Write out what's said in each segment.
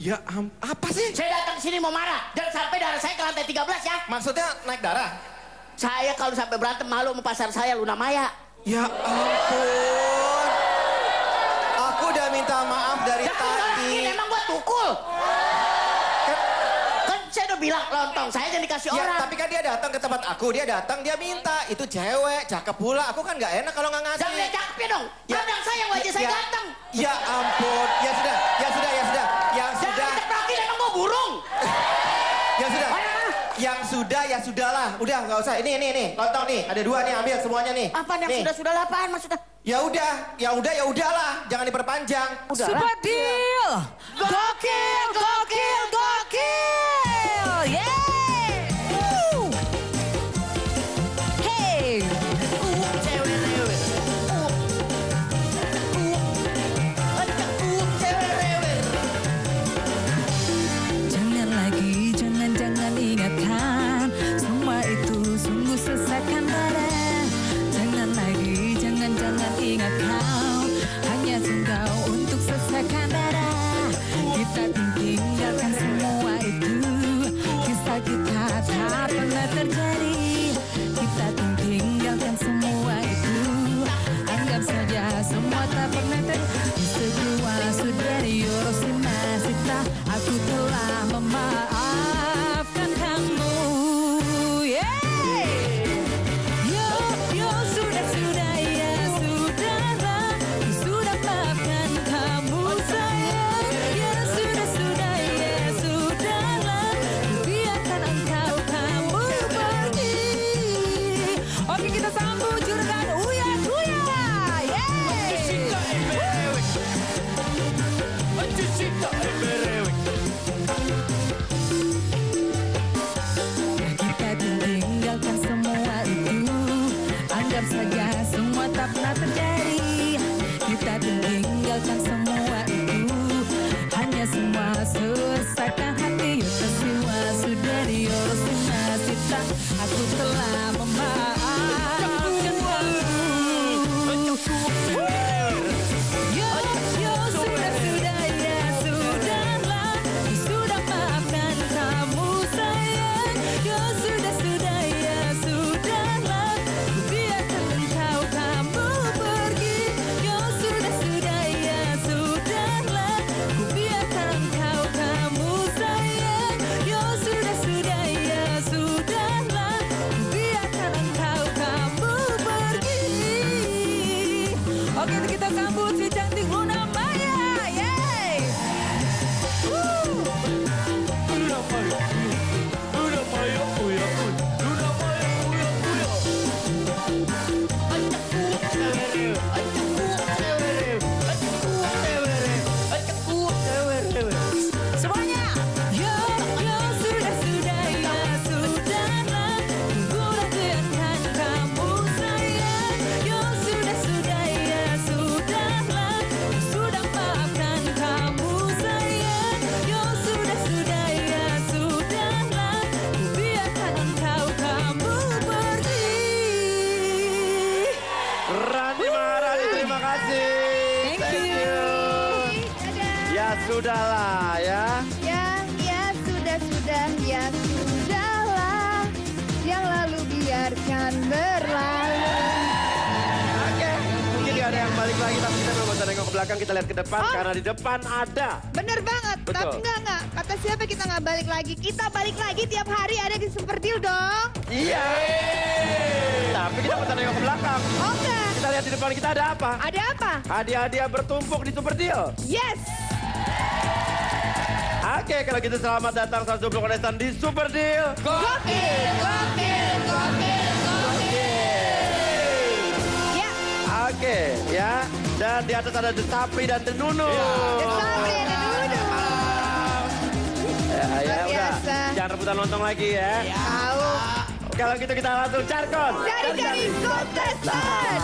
Ya am, apa sih? Saya datang sini mau marah. Jangan sampai darah saya ke lantai 13 ya. Maksudnya naik darah? Saya kalau sampai berantem malu sama pasar saya Luna Maya. Ya ampun. Aku udah minta maaf dari Ya, tadi. Ini emang gua tukul. Kan saya udah bilang lontong saya jangan dikasih Ya, orang. tapi kan dia datang ke tempat aku, dia datang, dia minta. Itu cewek, cakep pula. Aku kan nggak enak kalau nggak ngasih. Jangan cakep ya dong. Ya. Pandang saya wajah saya Ya. ganteng. Ya ampun. Ya sudah, ya sudah, ya sudah. Burung. ya sudah. Mana? Yang sudah, ya sudahlah. Udah, nggak usah. Ini, ini, ini. Lontong nih. Ada dua nih, ambil semuanya nih. Apa yang Nih. sudah-sudah lapaan maksudnya? Ya udah, ya udah, ya udahlah. Jangan diperpanjang. Udah. Super deal. Gokil, gokil, gokil. Depan Oh. karena di depan ada. Bener banget. Betul. Tapi enggak enggak. Kata siapa kita nggak balik lagi? Kita balik lagi tiap hari ada di Super Deal dong. Iya. Tapi kita nengok ke belakang. Oh enggak. Kita lihat di depan kita ada apa? Ada apa? Hadiah-hadiah bertumpuk di Super Deal. Yes. Oke, kalau gitu selamat datang 120 kontestan di Super Deal. Gokil, gokil, gokil, gokil. Ya, Oke, ya. Dan di atas ada The Sapri dan The Nunu. Desabri ada dulu. Ya, ya udah. Jangan rebutan lontong lagi ya. Tahu. Kalau gitu kita langsung carkon. Cari-cari kontestan.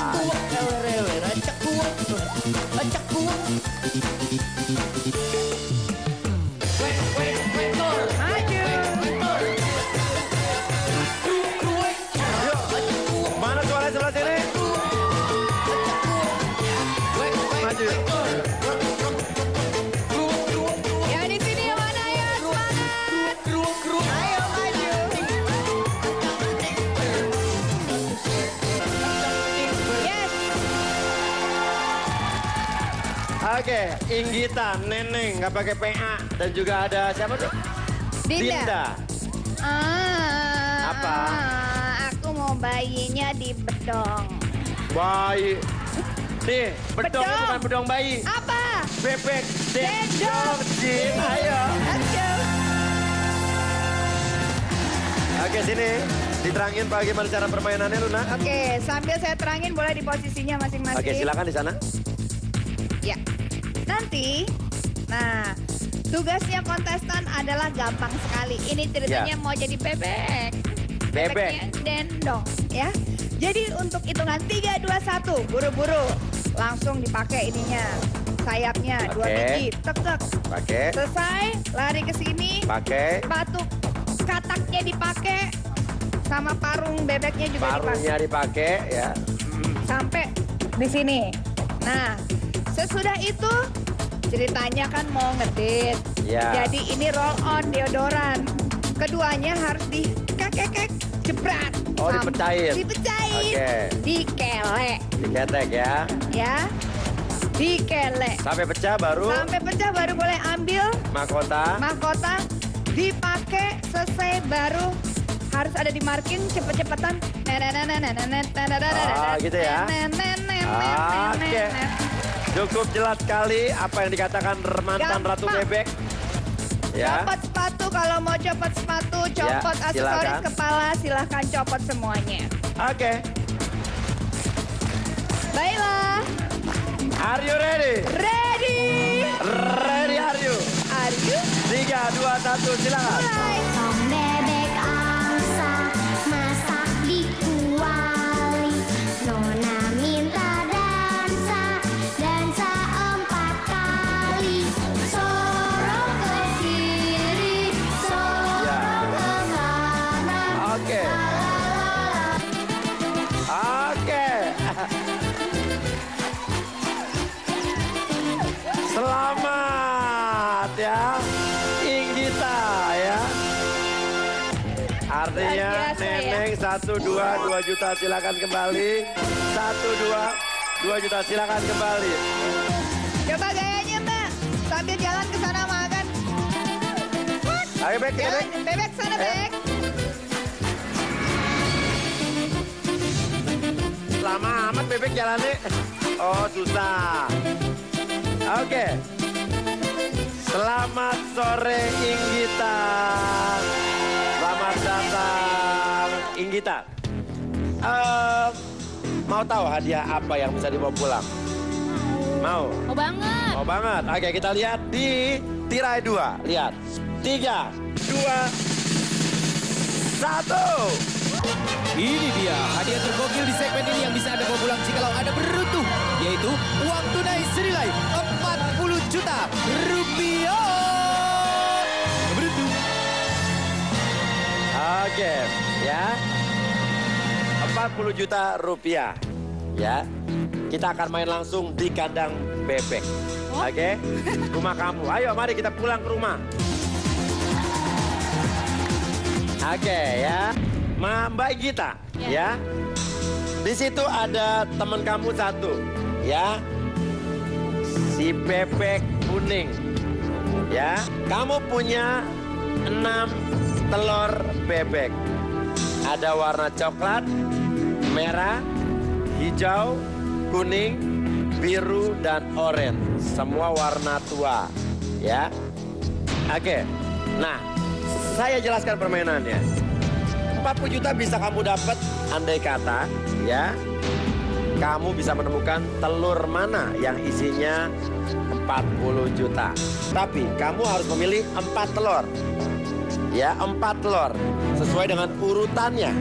Mana Oke, Inggita, Neneng, nggak pakai PA. Dan juga ada siapa tuh? Dinda. Ah, Apa? Aku mau bayinya di bedong. Bayi. Nih, bedong, Bedong. bukan bedong bayi. Apa? Bebek Dendong jin. Ayo. Let's go. Oke, sini. Diterangin bagaimana cara permainannya, Luna. Oke, sambil saya terangin boleh di posisinya masing-masing. Oke, silakan di sana. Nanti, nah tugasnya kontestan adalah gampang sekali. Ini ceritanya Ya. mau jadi bebek. Bebek. Bebeknya dendong, ya. Jadi untuk hitungan 3, 2, 1, buru-buru. Langsung dipakai ininya. Sayapnya, dua Oke. biji, tek tek. Pakai, Selesai, lari ke sini. pakai. Sepatu kataknya dipakai. Sama parung bebeknya juga dipakai. Parunya dipakai, ya. sampai di sini. Nah, sesudah itu ceritanya kan mau ngedit. Ya. Jadi ini roll on deodoran. Keduanya harus di kekek jebrat. Oh, dipecahin. Dipecahin. Oke. Dikele, Diketek ya. ya. Dikele. Sampai pecah baru Sampai pecah baru boleh ambil mahkota. mahkota dipakai selesai baru harus ada di marking cepet-cepetan Ah, gitu ya. Oke. Cukup jelas sekali apa yang dikatakan mantan Gampang. Ratu Bebek. Ya. Copot sepatu kalau mau copot sepatu, copot Ya, aksesoris kepala, silahkan copot semuanya. Oke. Baiklah, Are you ready? ready? Ready are you? Are you? Tiga, dua, satu, silakan. Mulai. Dua dua juta silakan kembali. Satu dua dua juta silakan kembali. Coba gayanya mbak, sambil jalan ke sana makan. Ayo bek, Jalan, bek. bebek sana bebek. Lama amat bebek jalannya. Oh susah. Oke. Selamat sore Inggita. Selamat datang Inggita. Eh, mau tahu hadiah apa yang bisa dibawa pulang? Mau? Mau banget. Mau banget. Oke kita lihat di tirai dua. Lihat. Tiga, dua, satu. Ini dia hadiah tergokil di segmen ini yang bisa Anda bawa pulang jikalau Anda beruntung. Yaitu uang tunai senilai 40 juta rupiah. Beruntung. Oke, ya. 40 juta rupiah. Ya. Kita akan main langsung di kandang bebek. Oke? Rumah kamu. Ayo mari kita pulang ke rumah. Oke, ya. Ma Mbak Gita, ya. Di situ ada teman kamu satu, ya. Si bebek kuning. Ya, kamu punya enam telur bebek. Ada warna coklat, merah, hijau, kuning, biru, dan oranye. Semua warna tua, ya. Oke, nah saya jelaskan permainannya. 40 juta bisa kamu dapat andai kata, ya. Kamu bisa menemukan telur mana yang isinya 40 juta. Tapi kamu harus memilih 4 telur. Ya, 4 telur sesuai dengan urutannya.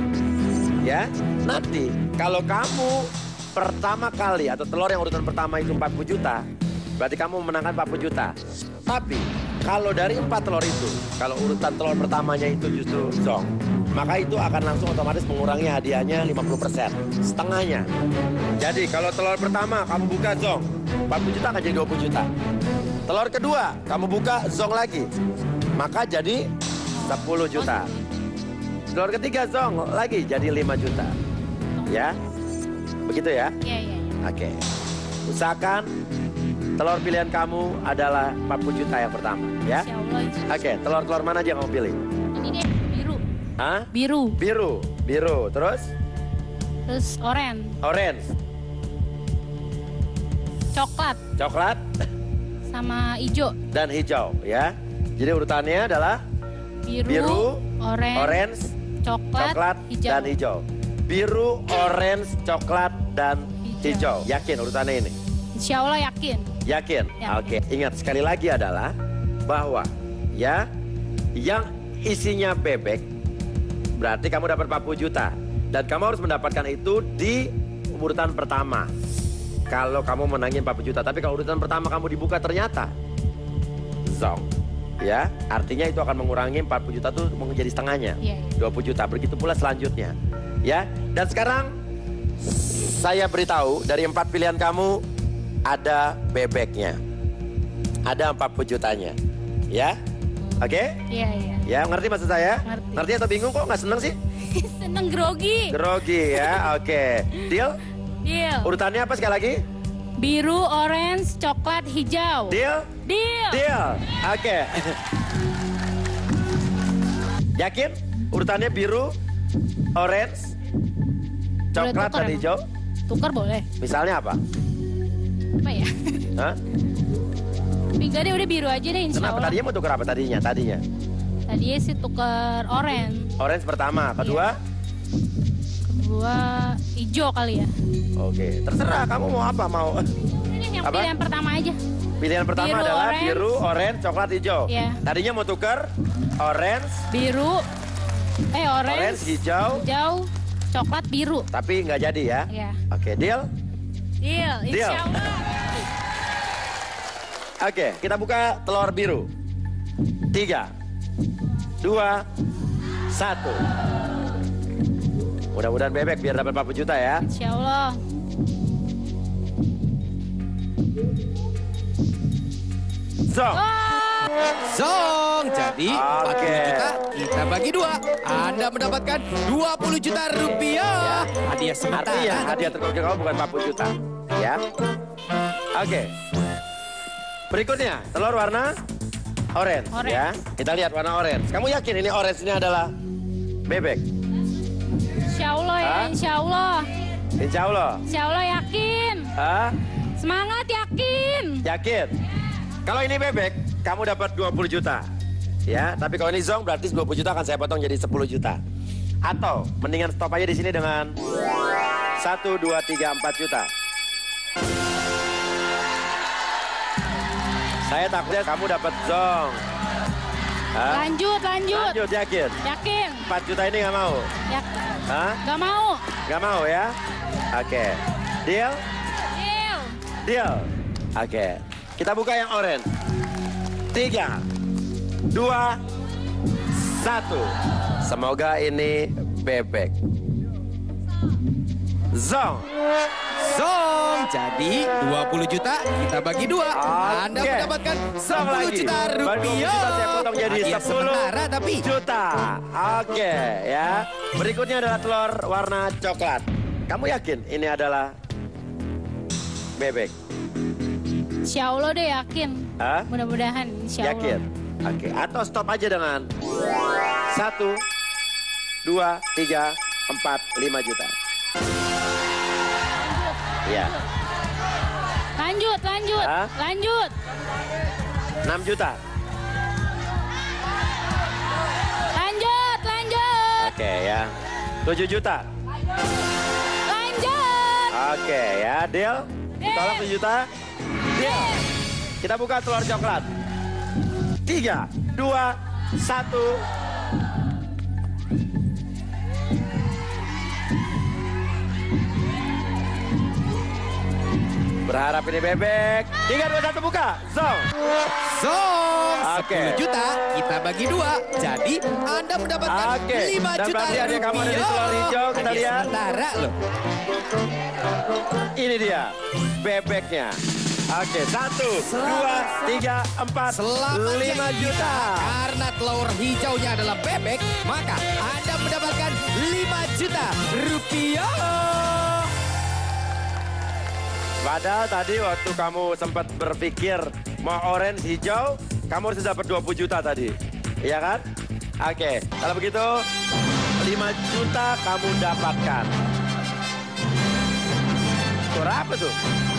Ya, nanti kalau kamu pertama kali atau telur yang urutan pertama itu 40 juta, berarti kamu memenangkan 40 juta. Tapi kalau dari 4 telur itu, kalau urutan telur pertamanya itu justru zong, maka itu akan langsung otomatis mengurangi hadiahnya 50%, setengahnya. Jadi kalau telur pertama kamu buka zong, 40 juta akan jadi 20 juta. Telur kedua kamu buka zong lagi, maka jadi 10 juta. Telur ketiga zong lagi jadi 5 juta. Ya, begitu ya? Iya, iya, iya. Oke. Usahakan telur pilihan kamu adalah 40 juta yang pertama, ya. Oke, telur-telur mana aja yang kamu pilih? Ini deh, biru. Hah? Biru. Biru, biru, terus Terus oren. orange, Coklat. coklat, Sama hijau. dan hijau, ya. Jadi urutannya adalah Biru. biru, oren. orange, Coklat. coklat, hijau. dan hijau. Biru, orange, coklat, dan hijau. Hijau. Yakin urutannya ini? Insya Allah yakin. Yakin? Yakin. Oke. Ingat sekali lagi adalah bahwa ya yang isinya bebek berarti kamu dapat 40 juta dan kamu harus mendapatkan itu di urutan pertama. Kalau kamu menangin 40 juta, tapi kalau urutan pertama kamu dibuka ternyata zong. Ya, artinya itu akan mengurangi 40 juta tuh menjadi setengahnya. Iya, iya. 20 juta. Begitu pula selanjutnya. Ya. Dan sekarang saya beritahu dari empat pilihan kamu ada bebeknya. Ada 40 jutanya. Ya? Oke? Iya, iya. Ya, ngerti maksud saya? Ngerti. atau bingung kok nggak seneng sih? Seneng grogi. Grogi ya. Oke. Deal? Deal. Urutannya apa sekali lagi? Biru, orange, coklat, hijau. Deal? Deal. Deal. Oke. Yakin? Urutannya biru, orange, coklat dan hijau. Tukar boleh. Misalnya apa? Apa ya? Hah? Tiga deh udah biru aja deh insya Kenapa Allah. tadinya mau tukar apa tadinya? Tadinya. Tadi sih tukar orange. Orange pertama, kedua? Kedua hijau kali ya. Oke, terserah kamu mau apa mau. Ini yang Apa? pilihan pertama aja. Pilihan pertama Biru, adalah orange. biru, orange, coklat, hijau. Iya. Tadinya mau tukar orange, Biru. Eh orange. orange, hijau, hijau, coklat, biru. tapi nggak jadi ya. Ya. Oke, deal? Deal. Deal. Insya Allah. Oke, kita buka telur biru. Tiga, dua, satu. Mudah-mudahan bebek biar dapat 40 juta ya. Insya Allah. Zong. Zong, jadi 40 Oke. juta kita bagi dua. Anda mendapatkan 20 juta rupiah. Hadiah sementara. Artinya hadiah tergokil kamu bukan 40 juta. Ya. Oke. Berikutnya, telur warna orange, Orange. ya. Kita lihat warna orange. Kamu yakin ini orange ini adalah bebek? Insya Allah ya, Hah? insya Allah. Insya Allah. Insya Allah yakin. Hah? Semangat yakin. Yakin? Kalau ini bebek, kamu dapat 20 juta. Ya, tapi kalau ini zong berarti 20 juta akan saya potong jadi 10 juta. Atau mendingan stop aja di sini dengan 1 2 3 4 juta. Saya takutnya kamu dapat zong. Hah? Lanjut, lanjut. Lanjut yakin? Yakin. 4 juta ini nggak mau? Yakin. Hah? Gak mau. Nggak mau ya? Oke. Deal? Deal. Deal. Oke. Kita buka yang orange. Tiga, dua, satu. Semoga ini bebek. Zong. Zong, jadi 20 juta kita bagi dua. Anda Oke. mendapatkan 10 Zong lagi. juta rupiah. kita saya potong jadi Hadiah 10 sementara tapi juta. Oke ya. Berikutnya adalah telur warna coklat. Kamu yakin ini adalah bebek? Insya Allah deh yakin. Hah? Mudah-mudahan insya Allah. Yakin? Oke, atau stop aja dengan satu, dua, tiga, empat, lima juta. Ya, Lanjut, lanjut, Hah? lanjut. enam juta. Lanjut, lanjut. Oke ya, tujuh juta. Lanjut. Oke ya, deal? Tolong tujuh juta. Deal. Kita buka telur coklat. Tiga, dua, satu. Berharap ini bebek. Tiga, dua, satu, buka. Zong. Zong, Oke. 10 juta kita bagi dua. Jadi Anda mendapatkan Oke. 5 Dan juta rupiah. kamu ada di telur hijau, kita lihat. sementara loh. Ini dia bebeknya. Oke, satu, dua, tiga, empat, Selamat lima juta. Karena telur hijaunya adalah bebek, maka Anda mendapatkan 5 juta rupiah. Padahal tadi waktu kamu sempat berpikir mau orange hijau, kamu harus dapat 20 juta tadi. Iya kan? Oke, kalau begitu 5 juta kamu dapatkan. Suara apa tuh?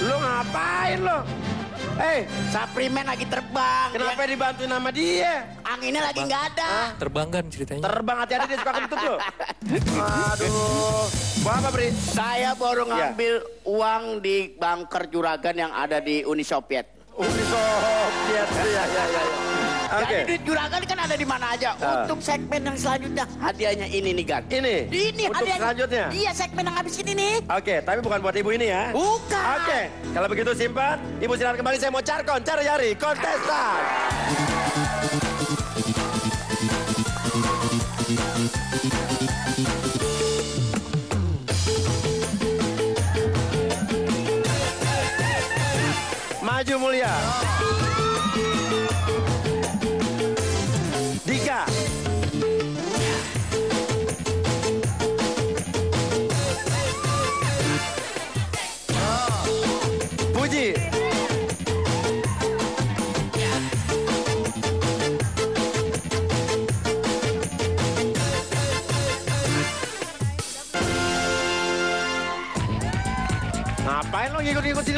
Lu ngapain lo? Eh, Saprimen lagi terbang. kenapa Dia- dibantuin sama dia? Anginnya lagi nggak ada. Terbang kan ceritanya. Terbang hati-hati dia suka kentut lo. Aduh. Apa, Bri? Saya baru Ya. ngambil uang di bunker juragan yang ada di Uni Soviet. Uni Soviet. Ya, ya, ya. ya. Oke. Jadi duit juragan kan ada di mana aja. Ah. Untuk segmen yang selanjutnya hadiahnya ini nih Gan. Ini? Ini Untuk hadiahnya. selanjutnya? Iya segmen yang habis ini nih. Oke, tapi bukan buat ibu ini ya. Bukan. Oke, kalau begitu simpan. Ibu silakan kembali. Saya mau carkon, cari yari, kontestan. Maju mulia. Dika.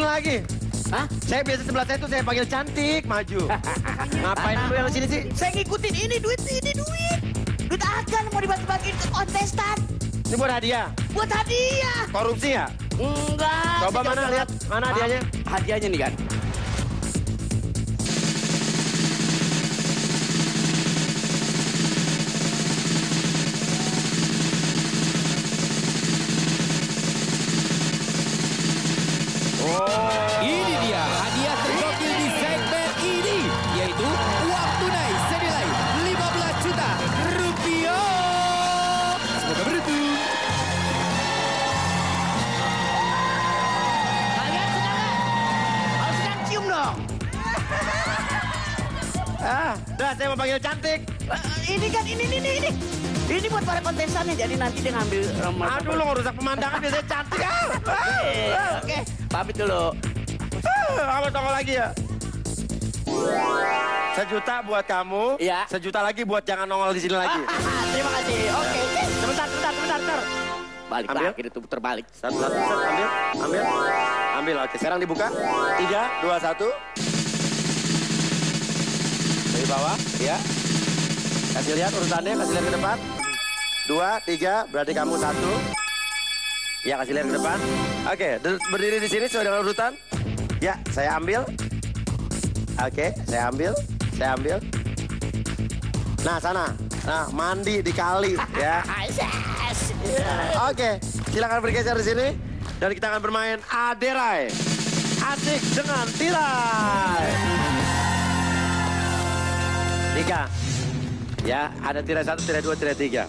Sini lagi? Hah? Saya biasa sebelah saya tuh saya panggil cantik, maju. Ngapain lu yang sini sih? Saya ngikutin ini duit ini duit. Duit agan mau dibagi-bagiin ke kontestan. Ini buat hadiah. Buat hadiah. Korupsi ya? Enggak. Coba mana, lihat. Mana hadiahnya? Ah, Hadiahnya nih kan. Saya mau panggil cantik. Eh, ini kan ini ini ini ini. Ini buat para kontestan nih. Jadi nanti dia ngambil nomor. Aduh lo ngerusak pemandangan biasanya cantik. Ah, Eh, ah, Oke, pamit dulu. ah, Kamu tongol lagi ya? Sejuta buat kamu, Iya. sejuta lagi buat jangan nongol di sini lagi. Terima kasih. Oke, oke. Sebentar, sebentar, sebentar, sebentar. Balik Ambil. lagi itu terbalik. Satu, satu, satu, ambil, ambil, ambil. Oke, sekarang dibuka. Tiga, dua, satu. Bawah, ya. Kasih lihat urutannya, kasih lihat ke depan. Dua, tiga, berarti kamu satu. Ya, kasih lihat ke depan. Oke, berdiri di sini sesuai dengan urutan. Ya, saya ambil. Oke, saya ambil, saya ambil. Nah, sana. Nah, mandi di kali, ya. Oke, silakan bergeser di sini dan kita akan bermain Aderai. Asik dengan tirai. Tiga. Ya, ada tirai satu, tirai dua, tirai tiga.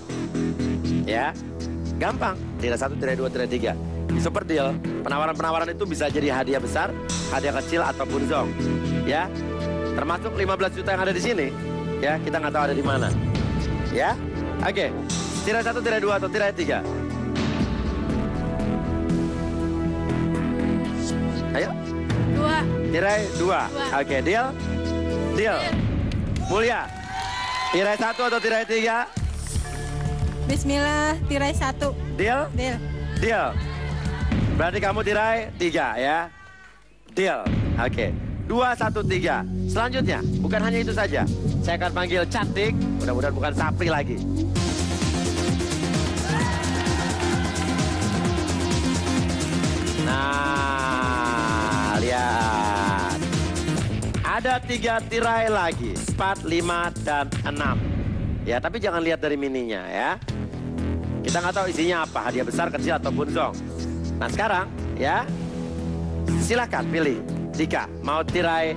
Ya, gampang. Tirai satu, tirai dua, tirai tiga. Super deal. Penawaran-penawaran itu bisa jadi hadiah besar, hadiah kecil ataupun zong. Ya, termasuk 15 juta yang ada di sini. Ya, kita nggak tahu ada di mana. Ya, oke. Tirai satu, tirai dua, atau tirai tiga. Ayo, Dua. tirai dua. Dua. Oke, deal? Deal. Mulia. Tirai satu atau tirai tiga? Bismillah, tirai satu. Deal? Deal. Deal. Berarti kamu tirai tiga ya. Deal. Oke. Dua, satu, tiga. Selanjutnya, bukan hanya itu saja. Saya akan panggil cantik. Mudah-mudahan bukan Sapri lagi. Nah, lihat. Ada tiga tirai lagi. Empat, lima, dan enam. Ya, tapi jangan lihat dari mininya ya. Kita nggak tahu isinya apa, hadiah besar, kecil, ataupun zong. Nah sekarang ya, silakan pilih. Dika, mau tirai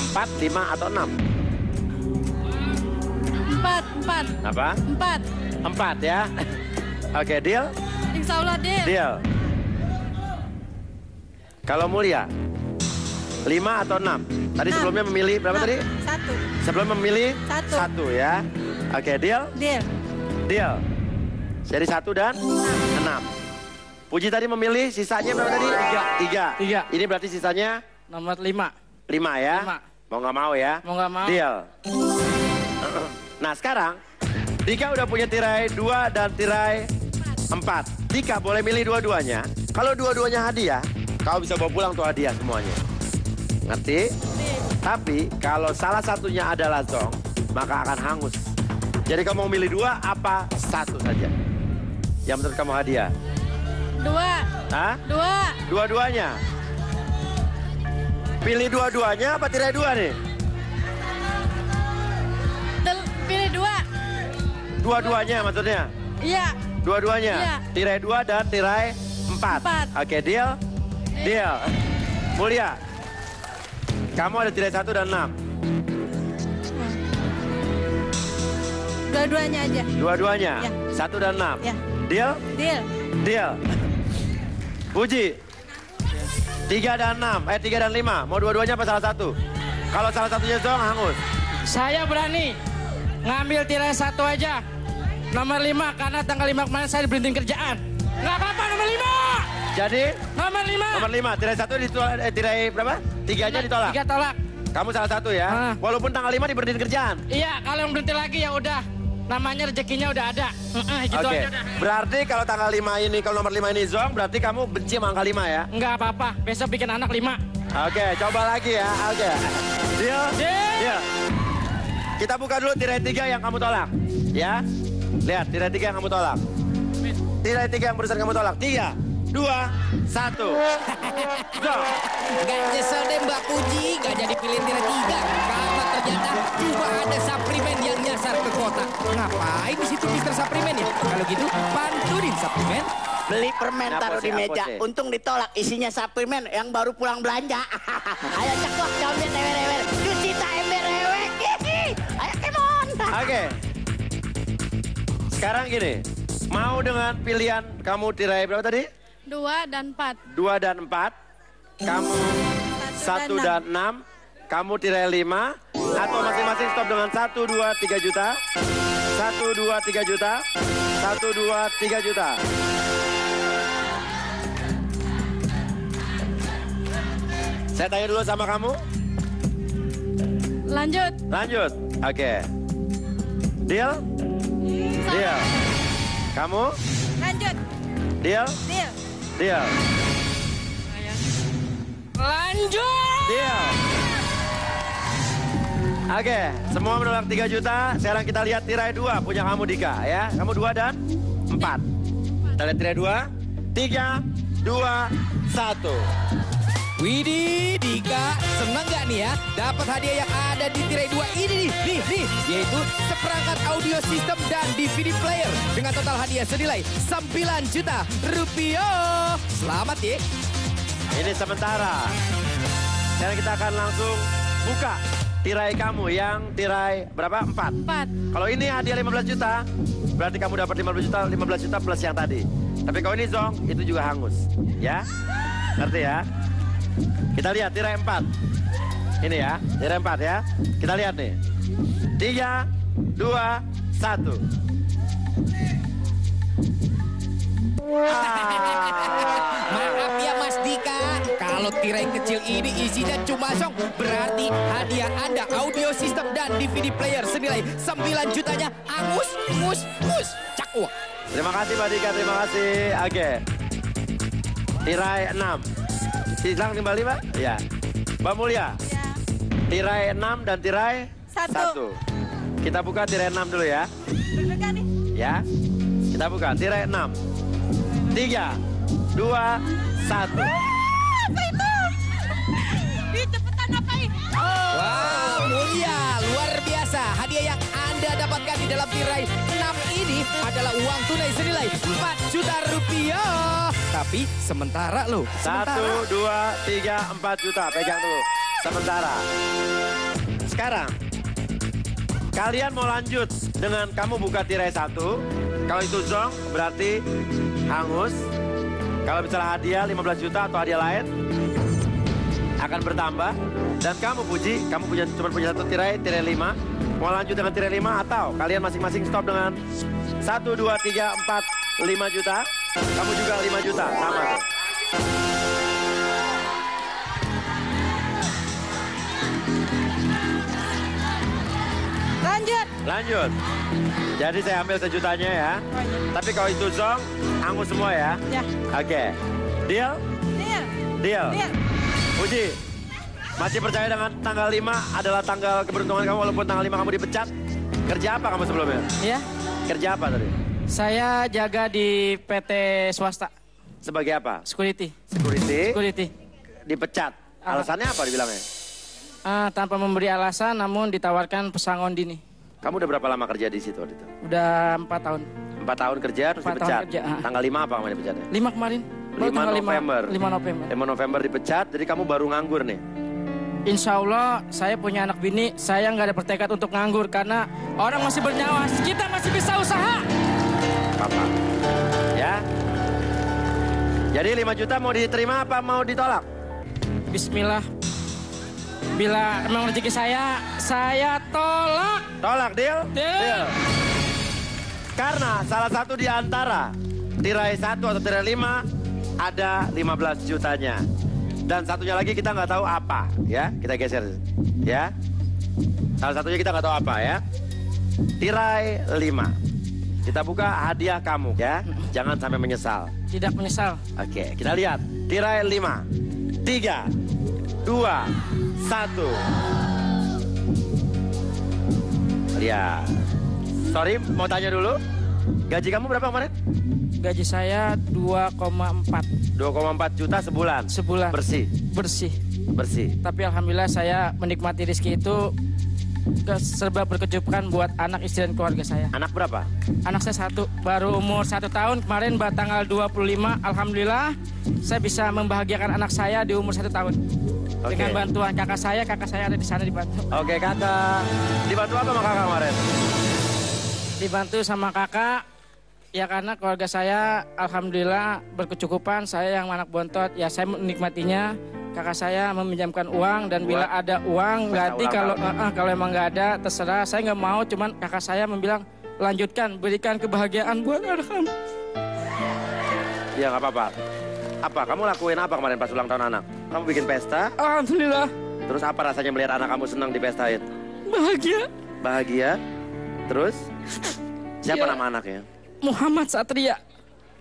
4, 5, atau 6? Empat, empat, Apa? empat. 4 ya. Oke, deal? Insya Allah deal. Deal. Kalau mulia, 5 atau 6? Tadi Enam. sebelumnya memilih berapa Enam. tadi? Satu. Sebelum memilih Satu. satu ya. Oke, deal, Deal. deal. Jadi satu dan enam. Puji tadi memilih sisanya berapa tadi? Tiga. Tiga. Tiga. Ini berarti sisanya Nomor lima. lima ya? Lima. Mau nggak mau ya? Mau nggak mau. Deal. Nah sekarang, Dika udah punya tirai dua dan tirai empat. Dika boleh milih dua-duanya. Kalau dua-duanya hadiah, kau bisa bawa pulang tuh hadiah semuanya. Ngerti? Tapi kalau salah satunya adalah zong, maka akan hangus. Jadi kamu mau milih dua apa satu saja? Yang menurut kamu hadiah? Dua. Hah? Dua. Dua-duanya? Pilih dua-duanya apa tirai dua nih? Del- pilih dua. Dua-duanya maksudnya? Iya. Dua-duanya? Iya. Tirai dua dan tirai empat? Empat. Oke, deal? Deal. Mulia, kamu ada tirai satu dan enam. Dua-duanya aja. Dua-duanya? Iya. Satu dan enam? Iya. Deal? Deal. Deal. Puji. Tiga dan enam, eh tiga dan lima. Mau dua-duanya apa salah satu? Kalau salah satunya zong, hangus. Saya berani ngambil tirai satu aja. Nomor lima karena tanggal lima kemarin saya diberhentiin kerjaan. Nggak apa-apa nomor lima. Jadi, Nomor lima. nomor lima, tirai satu ditolak, eh, tirai berapa? Tiganya ditolak. Tiga tolak. Kamu salah satu ya. Ah. Walaupun tanggal lima diberhentiin kerjaan. Iya kalau yang berhenti lagi ya udah. Namanya rezekinya udah ada. Heeh, gitu Oke, aja udah. berarti kalau tanggal 5 ini, kalau nomor 5 ini zong, berarti kamu benci sama angka 5 ya? Nggak apa-apa. Besok bikin anak lima. Oke, coba lagi ya. Oke. Deal? Deal. Deal. Kita buka dulu tirai 3 yang kamu tolak. Ya. Lihat, tirai 3 yang kamu tolak. Tirai 3 yang barusan kamu tolak. 3, 2, 1. Zong. Gak nyesel deh Mbak Puji, gak jadi pilih tirai tiga. Karena ternyata cuma ada Suprimen yang nyasar ke kota. Ngapain di situ Mister Suprimen ya? Kalau gitu, bantuin Suprimen. Beli permen taruh di meja. Untung ditolak isinya suplemen yang baru pulang belanja. Ayo cekok, combet ewer-ewer. Cuci tak ember-ewer. Hihi. Ayo kemon. Oke. Sekarang gini. Mau dengan pilihan kamu tirai berapa tadi? Dua dan empat. 2 dan 4. Kamu 1 dan 6. Kamu tirai 5. Atau masing-masing stop dengan 1, 2, 3 juta. 1, 2, 3 juta. 1, 2, 3 juta. Saya tanya dulu sama kamu. Lanjut. Lanjut. Oke. Deal? Deal. Kamu? Lanjut. Deal? Deal. Deal. Lanjut. Deal. Oke, semua menolak 3 juta. Sekarang kita lihat tirai 2 punya kamu Dika ya. Kamu 2 dan 4. Kita lihat tirai 2. 3, 2, 1. Widih, Dika, senang gak nih ya? Dapat hadiah yang ada di tirai dua ini nih, nih, nih. Yaitu seperangkat audio system dan DVD player. Dengan total hadiah senilai 9 juta rupiah. Selamat ya. Ini sementara. Sekarang kita akan langsung buka tirai kamu yang tirai berapa? 4. Empat. Kalau ini hadiah 15 juta, berarti kamu dapat 15 juta, 15 juta plus yang tadi. Tapi kalau ini zong, itu juga hangus. Ya? Ngerti ya? Kita lihat tirai 4. Ini ya, tirai 4 ya. Kita lihat nih. 3, 2, 1. Ah. Maaf ya Mas Dika, kalau tirai kecil ini isinya cuma song, berarti hadiah Anda audio system dan DVD player senilai 9 jutanya angus, mus, mus, cakwa. Terima kasih Mbak Dika, terima kasih. Oke. Tirai 6. Silang kembali Mbak? Ya. Mbak Mulia, Ya. tirai 6 dan tirai Satu. Kita buka tirai 6 dulu ya. Nih. Ya. Kita buka tirai 6. 3, 2, 1. Ih, cepetan ngapain? Wow, mulia, luar biasa. Hadiah yang Anda dapatkan di dalam tirai 6 ini adalah uang tunai senilai 4 juta rupiah. Tapi sementara loh, Satu, dua, tiga, empat juta. Pegang dulu. Sementara. Sekarang. Kalian mau lanjut dengan kamu buka tirai satu. Kalau itu zong berarti hangus. Kalau misalnya hadiah 15 juta atau hadiah lain. akan bertambah. Dan kamu Puji, kamu punya cuma punya satu tirai, tirai lima. Mau lanjut dengan tirai lima atau kalian masing-masing stop dengan satu, dua, tiga, empat, lima juta. Kamu juga lima juta, sama. Lanjut. Lanjut. Jadi saya ambil sejutanya ya. Iya. Tapi kalau itu zong, angus semua ya. Ya. Oke. Deal? Deal. Deal. Deal. Puji, masih percaya dengan tanggal 5 adalah tanggal keberuntungan kamu walaupun tanggal 5 kamu dipecat? Kerja apa kamu sebelumnya? Ya, Kerja apa tadi? saya jaga di PT swasta, Sebagai apa? security. Security? Security. Dipecat. Alasannya apa dibilangnya? Ah, tanpa memberi alasan, namun ditawarkan pesangon dini. Kamu udah berapa lama kerja di situ waktu itu? Udah empat tahun. Empat tahun kerja terus Empat tahun dipecat. kerja, ah. Tanggal 5 apa kamu dipecat? Lima kemarin. Baru 5 tanggal lima- November. lima November. 5 November dipecat, jadi kamu baru nganggur nih. Insya Allah saya punya anak bini, saya nggak ada bertekad untuk nganggur karena orang masih bernyawa, kita masih bisa usaha. Papa. Ya. Jadi 5 juta mau diterima apa mau ditolak? Bismillah. Bila memang rezeki saya, saya tolak. Tolak, deal? Deal. Karena salah satu di antara tirai satu atau tirai lima ada 15 jutanya. Dan satunya lagi kita nggak tahu apa, ya. Kita geser, ya. Salah satunya kita nggak tahu apa, ya. Tirai lima. Kita buka hadiah kamu, ya. Jangan sampai menyesal. Tidak menyesal. Oke, kita lihat. Tirai lima. Tiga, dua, satu. Lihat. Sorry, mau tanya dulu. Gaji kamu berapa kemarin? Gaji saya 2,4 2,4 juta sebulan. sebulan. Bersih, Bersih. bersih. Tapi alhamdulillah saya menikmati rezeki itu serba berkecukupan buat anak istri dan keluarga saya. Anak berapa? Anak saya satu, baru umur satu tahun kemarin tanggal 25. Alhamdulillah saya bisa membahagiakan anak saya di umur satu tahun. Oke. Dengan bantuan kakak saya, kakak saya ada di sana dibantu. Oke kakak. Dibantu apa sama kakak kemarin? Dibantu sama kakak, ya karena keluarga saya alhamdulillah berkecukupan. Saya yang anak bontot, ya saya menikmatinya. Kakak saya meminjamkan uang dan bila Buat ada uang ganti kalau eh, eh, kalau emang nggak ada terserah. Saya nggak mau, cuman kakak saya membilang lanjutkan, berikan kebahagiaan buat anak kamu. Ya nggak apa-apa. Apa? Kamu lakuin apa kemarin pas ulang tahun anak? Kamu bikin pesta, Alhamdulillah terus apa rasanya melihat anak kamu senang dipestain? bahagia. Bahagia. Terus? Siapa Ya. nama anaknya? Muhammad Satria.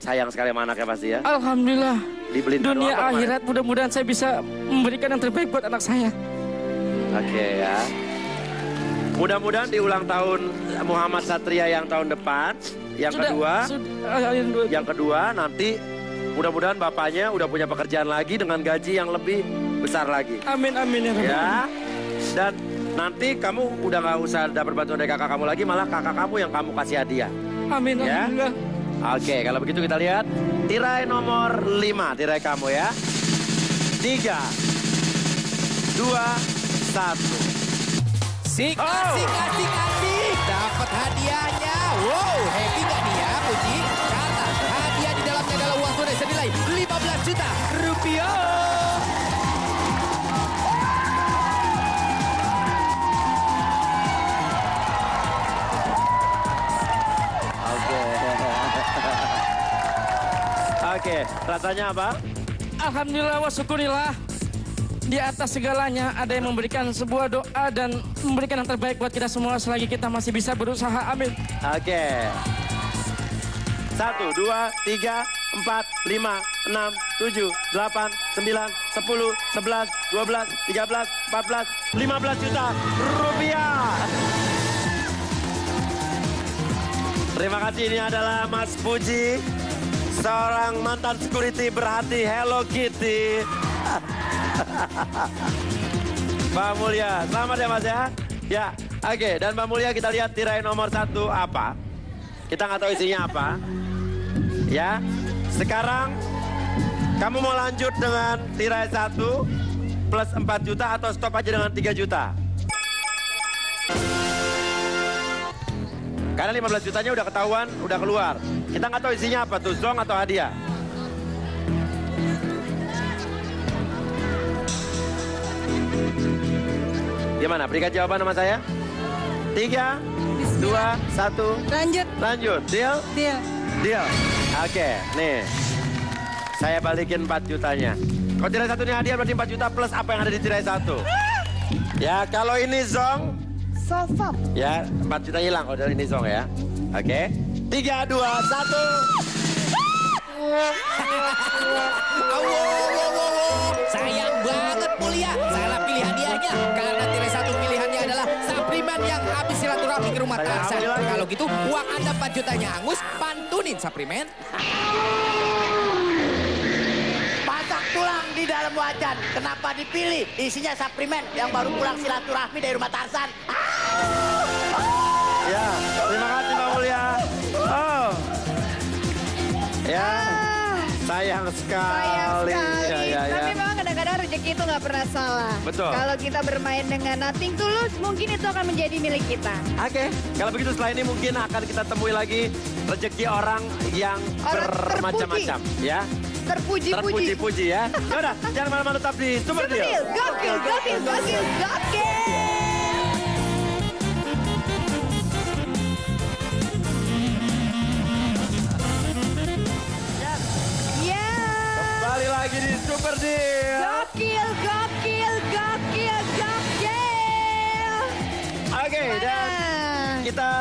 Sayang sekali sama anaknya pasti ya. Alhamdulillah. Dibeliin kado Dunia akhirat mudah-mudahan saya bisa memberikan yang terbaik buat anak saya. Oke ya. Mudah-mudahan di ulang tahun Muhammad Satria yang tahun depan, yang Sudah- kedua, sudah- ah, dua- yang kedua nanti mudah-mudahan bapaknya udah punya pekerjaan lagi dengan gaji yang lebih besar lagi. Amin amin ya. Ya. Dan nanti kamu udah nggak usah dapat bantuan dari kakak kamu lagi, malah kakak kamu yang kamu kasih hadiah. Amin Ya. alhamdulillah. Oke, kalau begitu kita lihat tirai nomor 5, tirai kamu ya. 3 2 1. Sik, Oh. asik, asik, asik. Dapat hadiahnya. Wow, happy Oke, rasanya apa? Alhamdulillah wa syukurillah. Di atas segalanya ada yang memberikan sebuah doa dan memberikan yang terbaik buat kita semua selagi kita masih bisa berusaha. Amin. Oke. Satu, dua, tiga, empat, lima, enam, tujuh, delapan, sembilan, sepuluh, sebelas, dua belas, tiga belas, empat belas, lima belas juta rupiah. Terima kasih ini adalah Mas Puji, seorang mantan security berhati Hello Kitty. Mbak Mulia, selamat ya Mas ya. Ya, oke. Dan Mbak Mulia kita lihat tirai nomor satu apa. Kita nggak tahu isinya apa. Ya, sekarang kamu mau lanjut dengan tirai satu plus 4 juta atau stop aja dengan 3 juta? Karena 15 jutanya udah ketahuan, udah keluar. Kita nggak tahu isinya apa tuh, zong atau hadiah. Gimana? Berikan jawaban sama saya. Tiga, dua, satu. Lanjut. Lanjut. Deal? Deal. Deal. Oke, nih. Saya balikin 4 jutanya. Kalau tirai satu ini hadiah berarti 4 juta plus apa yang ada di tirai satu. Ya, kalau ini zong, Sofa. ya 4 juta hilang kalau dari ini zong ya. Oke. Tiga, dua, satu. Wow, wow, wow, wow. Sayang banget mulia. Salah pilih hadiahnya. Karena tirai satu pilihannya adalah Sapriman yang habis silaturahmi ke rumah Tarsan. Kalau gitu uang anda 4 jutanya angus. Pantunin Sapriman. Dalam wajan. Kenapa dipilih? Isinya saprimen yang baru pulang silaturahmi dari rumah Tarsan. Ya, terima kasih Mbak Mulia. Oh. Ya, sayang sekali. Sayang sekali. Ya, ya, ya. Tapi memang kadang-kadang rezeki itu nggak pernah salah. Betul. Kalau kita bermain dengan nothing tulus, mungkin itu akan menjadi milik kita. Oke, kalau begitu setelah ini mungkin akan kita temui lagi rezeki orang yang bermacam-macam, ya. Terpuji-puji. Terpuji-puji ya. Yaudah, jangan malam-malam tetap di Super deal. Gokil, gokil, gokil, gokil. Ya. Kembali lagi di Super Deal. Gokil, gokil, gokil, gokil. Oke, dan Nah, kita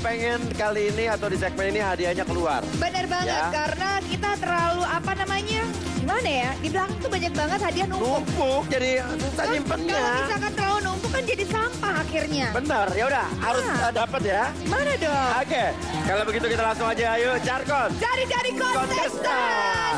pengen kali ini atau di segmen ini hadiahnya keluar. Bener banget, Ya. karena kita terlalu apa namanya? Gimana ya? Di belakang tuh banyak banget hadiah numpuk. Numpuk, jadi susah nyimpennya. Kalau misalkan terlalu numpuk kan jadi sampah akhirnya. Benar, ya udah harus Ah. eh, dapat ya. Mana dong? Oke, kalau begitu kita langsung aja ayo Jarkon. Cari-cari Kontestan. kontestan.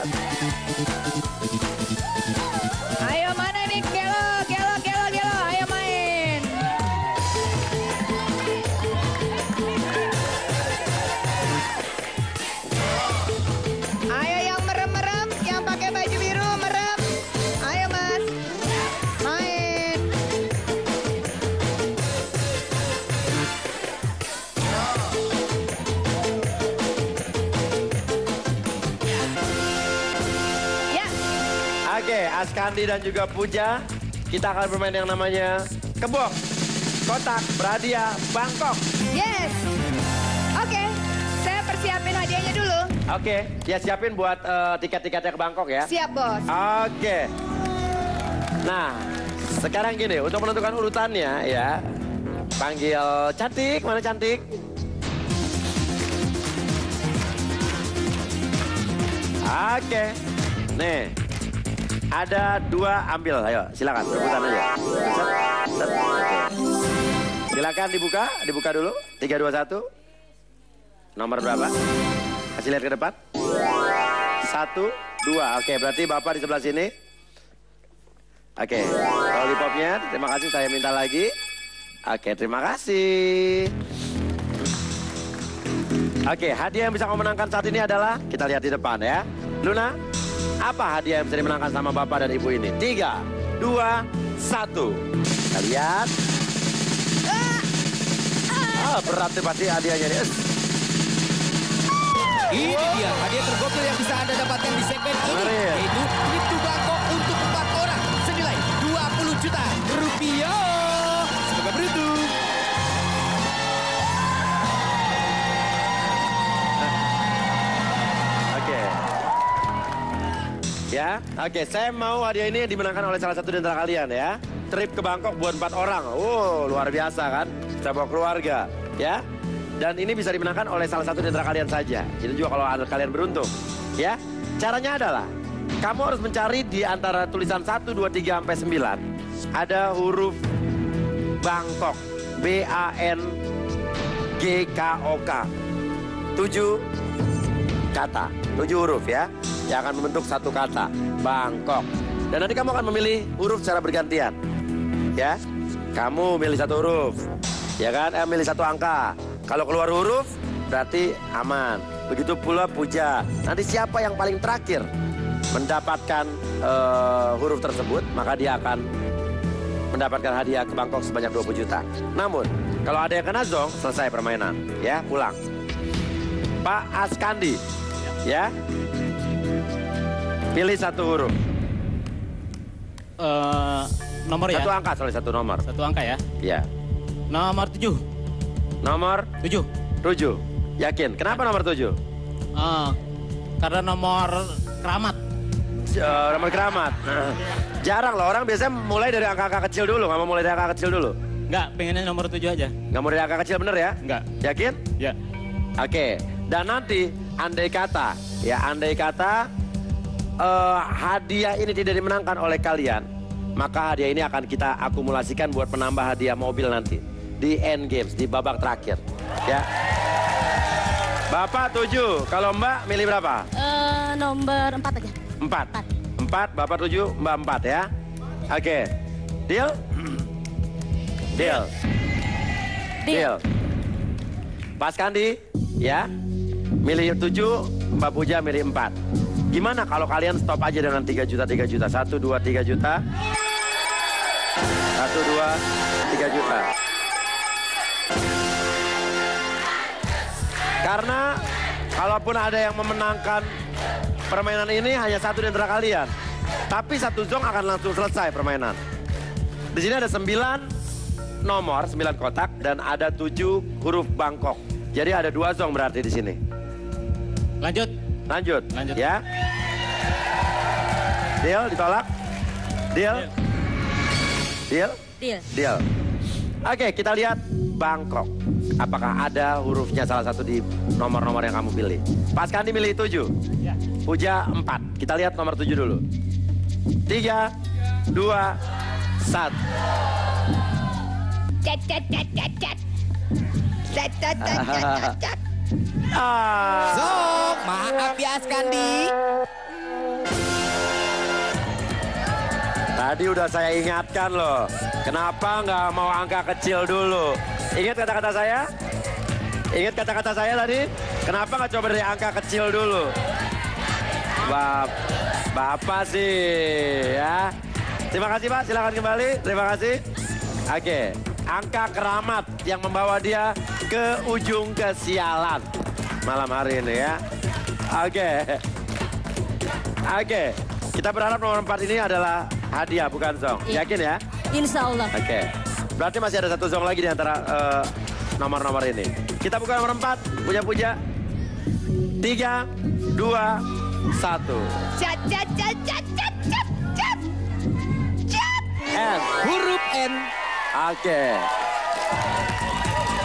Askandi dan juga Puja, kita akan bermain yang namanya kebok, kotak, berhadiah, Bangkok. yes. Oke, saya persiapin hadiahnya dulu. Oke, ya siapin buat eh, tiket-tiketnya ke Bangkok ya. Siap bos. Oke. Nah, sekarang gini, untuk menentukan urutannya ya, panggil cantik, mana cantik? Oke, nih, ada dua ambil, ayo silakan rebutan aja. Set, set. Silakan dibuka, dibuka dulu. Tiga, dua, satu. Nomor berapa? Kasih lihat ke depan. Satu, dua. Oke, berarti Bapak di sebelah sini. Oke, lollipopnya terima kasih saya minta lagi. Oke, terima kasih. Oke, hadiah yang bisa kamu menangkan saat ini adalah kita lihat di depan ya. Luna, apa hadiah yang bisa dimenangkan sama Bapak dan Ibu ini? Tiga, dua, satu. Kita lihat. Ah, berat nih pasti hadiahnya nih. Ini dia hadiah tergokil yang bisa anda dapatkan di segmen ini. Yaitu trip to Bangkok untuk empat orang. Senilai 20 juta Ya, oke. Saya mau hadiah ini dimenangkan oleh salah satu di antara kalian ya. Trip ke Bangkok buat empat orang. Oh, luar biasa kan? Kita bawa keluarga, ya. Dan ini bisa dimenangkan oleh salah satu di antara kalian saja. Itu juga kalau kalian beruntung, ya. Caranya adalah kamu harus mencari di antara tulisan 1, 2, 3 sampai 9 ada huruf Bangkok. B A N G K O K. 7 kata, tujuh huruf ya, yang akan membentuk satu kata, Bangkok. Dan nanti kamu akan memilih huruf secara bergantian, ya. Kamu milih satu huruf, ya kan? Eh, milih satu angka. Kalau keluar huruf, berarti aman. Begitu pula puja. Nanti siapa yang paling terakhir mendapatkan eh, huruf tersebut, maka dia akan mendapatkan hadiah ke Bangkok sebanyak 20 juta. Namun, kalau ada yang kena zong, selesai permainan. Ya, pulang. Pak Askandi, ya. Pilih satu huruf. Eh, nomor ya? Satu angka, sorry, satu nomor. Satu angka ya. Iya. Nomor tujuh. Nomor Tujuh. tujuh. Yakin? Kenapa nomor tujuh? Ah, karena nomor keramat. Eh, nomor keramat. Jarang loh, orang biasanya mulai dari angka-angka kecil dulu. Nggak mau mulai dari angka kecil dulu. Enggak, pengennya nomor tujuh aja. Nggak mau dari angka kecil bener ya? Enggak. Yakin? Ya. Oke. Dan nanti, andai kata, ya andai kata eh, hadiah ini tidak dimenangkan oleh kalian, maka hadiah ini akan kita akumulasikan buat penambah hadiah mobil nanti di end games di babak terakhir. Ya. Bapak tujuh, kalau Mbak milih berapa? Eh, nomor empat aja. Empat. Empat, Bapak tujuh, Mbak empat ya. Oke. Deal? Deal. Deal. Pas Kandi, ya. Milih tujuh, Mbak Puja milih empat. Gimana kalau kalian stop aja dengan 3 juta, 3 juta. Satu, dua, tiga juta. Satu, dua, tiga juta. Karena kalaupun ada yang memenangkan permainan ini hanya satu di antara kalian. Tapi satu zong akan langsung selesai permainan. Di sini ada sembilan nomor, sembilan kotak dan ada tujuh huruf Bangkok. Jadi ada dua zong berarti di sini. Lanjut. Lanjut. Lanjut. Ya. Deal ditolak. Deal. Deal. Deal. Deal. Oke, kita lihat Bangkok. Apakah ada hurufnya salah satu di nomor-nomor yang kamu pilih? Pas Kandi milih tujuh. Puja empat. Kita lihat nomor tujuh dulu. Tiga, dua, satu. Cat, cat, cat, cat. Cat, cat, cat, cat, cat, cat. Ah. Sok, maaf ya Askandi. Tadi udah saya ingatkan loh. Kenapa nggak mau angka kecil dulu? Ingat kata-kata saya? Ingat kata-kata saya tadi? Kenapa nggak coba dari angka kecil dulu? Bap, Bapak sih ya. Terima kasih Pak, silakan kembali. Terima kasih. Oke, angka keramat yang membawa dia ke ujung kesialan malam hari ini ya. Oke. Oke, kita berharap nomor 4 ini adalah hadiah bukan zong. Iya. Yakin ya? Insya Allah. Oke. Berarti masih ada satu zong lagi di antara eh, nomor-nomor ini. Kita buka nomor 4, punya-punya. Tiga, dua, satu. Cat, cat, cat, cat, cat, cat, cat. Cat. N. Huruf N. Oke.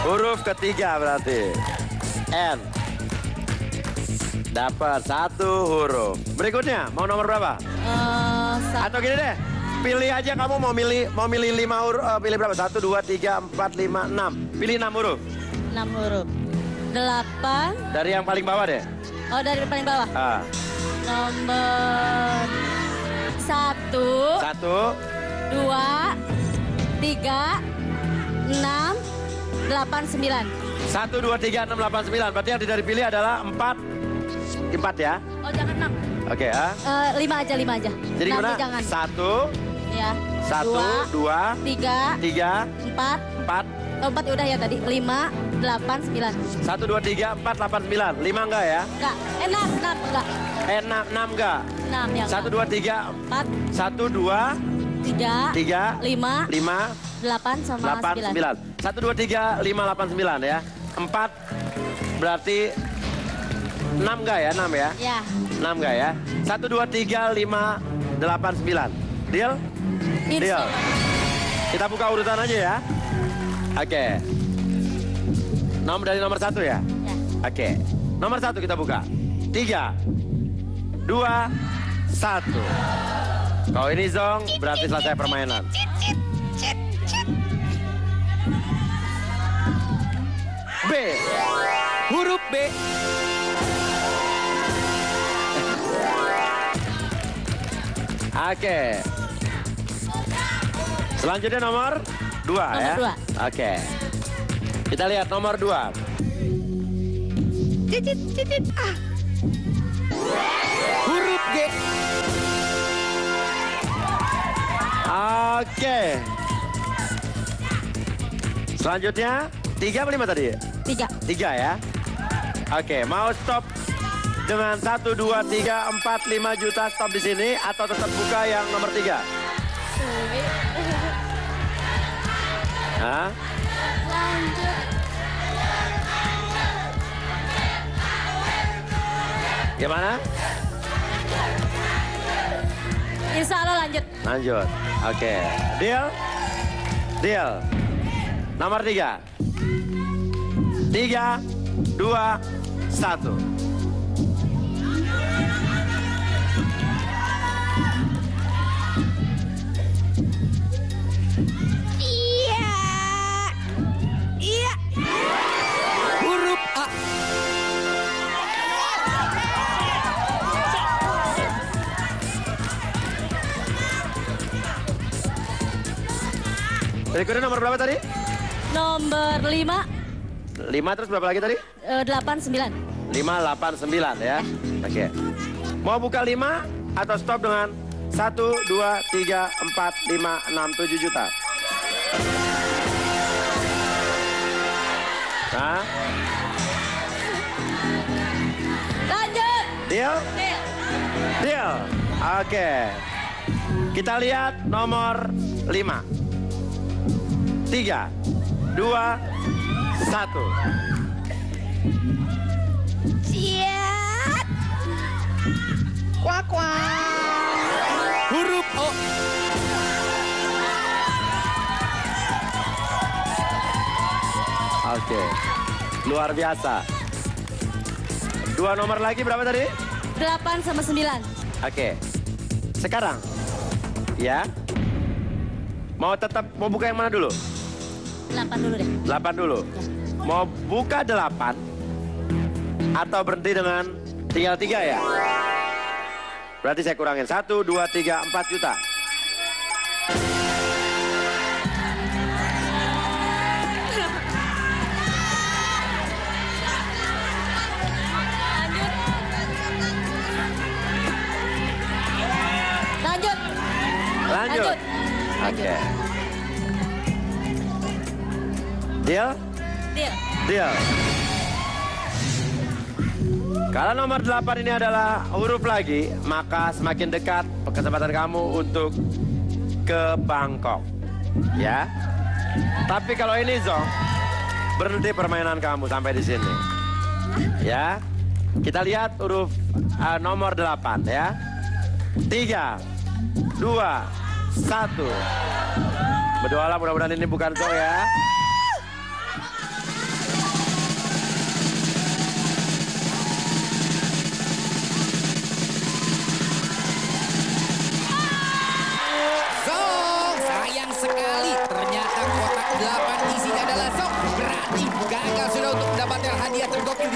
Huruf ketiga berarti. N. Dapat satu huruf. Berikutnya, mau nomor berapa? Sa- Atau gini deh, pilih aja kamu mau milih mau milih lima huruf, eh, pilih berapa? Satu, dua, tiga, empat, lima, enam. Pilih enam huruf. enam huruf. Delapan. Dari yang paling bawah deh. Oh dari paling bawah. Ah, Nomor satu, satu, dua, tiga, enam, delapan, sembilan. satu, dua, tiga, enam, delapan, sembilan. Berarti yang tidak dipilih adalah empat, empat ya. Oh jangan enam. Oke ya. Eh, lima aja, lima aja. Jadi Enam gimana? jangan. Satu, Ya. satu, Dua, dua, tiga, tiga, empat. empat, Oh, empat udah ya tadi. Lima, delapan, sembilan. satu, dua, tiga, empat, delapan, sembilan. Lima enggak ya? Enggak. Eh, enam, enam, enggak. Eh, enam, enam enggak? Enam ya. Satu, dua, tiga, Empat, satu, dua, tiga, tiga, lima, lima, delapan, sama delapan, sembilan. sembilan. Satu, dua, tiga, lima, delapan, sembilan ya. Empat, berarti enam enggak ya? Enam ya? Ya. Enam enggak ya? Satu, dua, tiga, lima, delapan, sembilan. Deal? Insya Deal. Kita buka urutan aja ya. Oke. Nomor dari nomor satu ya? Ya. Oke. Nomor satu kita buka. Tiga, dua, satu. Kalau ini zong, berarti selesai permainan. B. Huruf B. Oke. Selanjutnya nomor dua Nomor ya. dua. Oke. Kita lihat nomor dua. Cicit, cicit. Ah. Huruf G. Oke. Selanjutnya tiga apa lima tadi? Tiga. Tiga ya. Oke, mau stop dengan satu, dua, tiga, empat, lima juta stop di sini atau tetap buka yang nomor tiga? Suwi. Hah? Lanjut. Gimana? Insya Allah lanjut. Lanjut. Oke. Deal? Deal. Nomor tiga. Tiga, dua, satu. Berikutnya nomor berapa tadi? Nomor 5, Lima terus berapa lagi tadi? eh, 8, 9. Lima, delapan, sembilan ya. Oke. Mau buka lima atau stop dengan satu, dua, tiga, empat, lima, enam, tujuh juta? Hah? Lanjut. Deal? Deal. Deal. Oke. Kita lihat nomor 5. 3 2 1. Siap. Kuak kuak. Huruf O. Oke. Luar biasa. Dua nomor lagi berapa tadi? 8 sama 9. Oke. Sekarang ya. Mau tetap mau buka yang mana dulu? 8 dulu deh. 8 dulu. Mau buka 8 atau berhenti dengan tinggal 3 ya? Berarti saya kurangin 1 2 3 4 juta. Lanjut. Lanjut. Oke. Deal? Deal. Deal. Kalau nomor 8 ini adalah huruf lagi, maka semakin dekat kesempatan kamu untuk ke Bangkok. Ya. Tapi kalau ini Zong, berhenti permainan kamu sampai di sini. Ya. Kita lihat huruf uh, nomor 8 ya. 3 2 1 Berdoalah mudah-mudahan ini bukan Zong ya.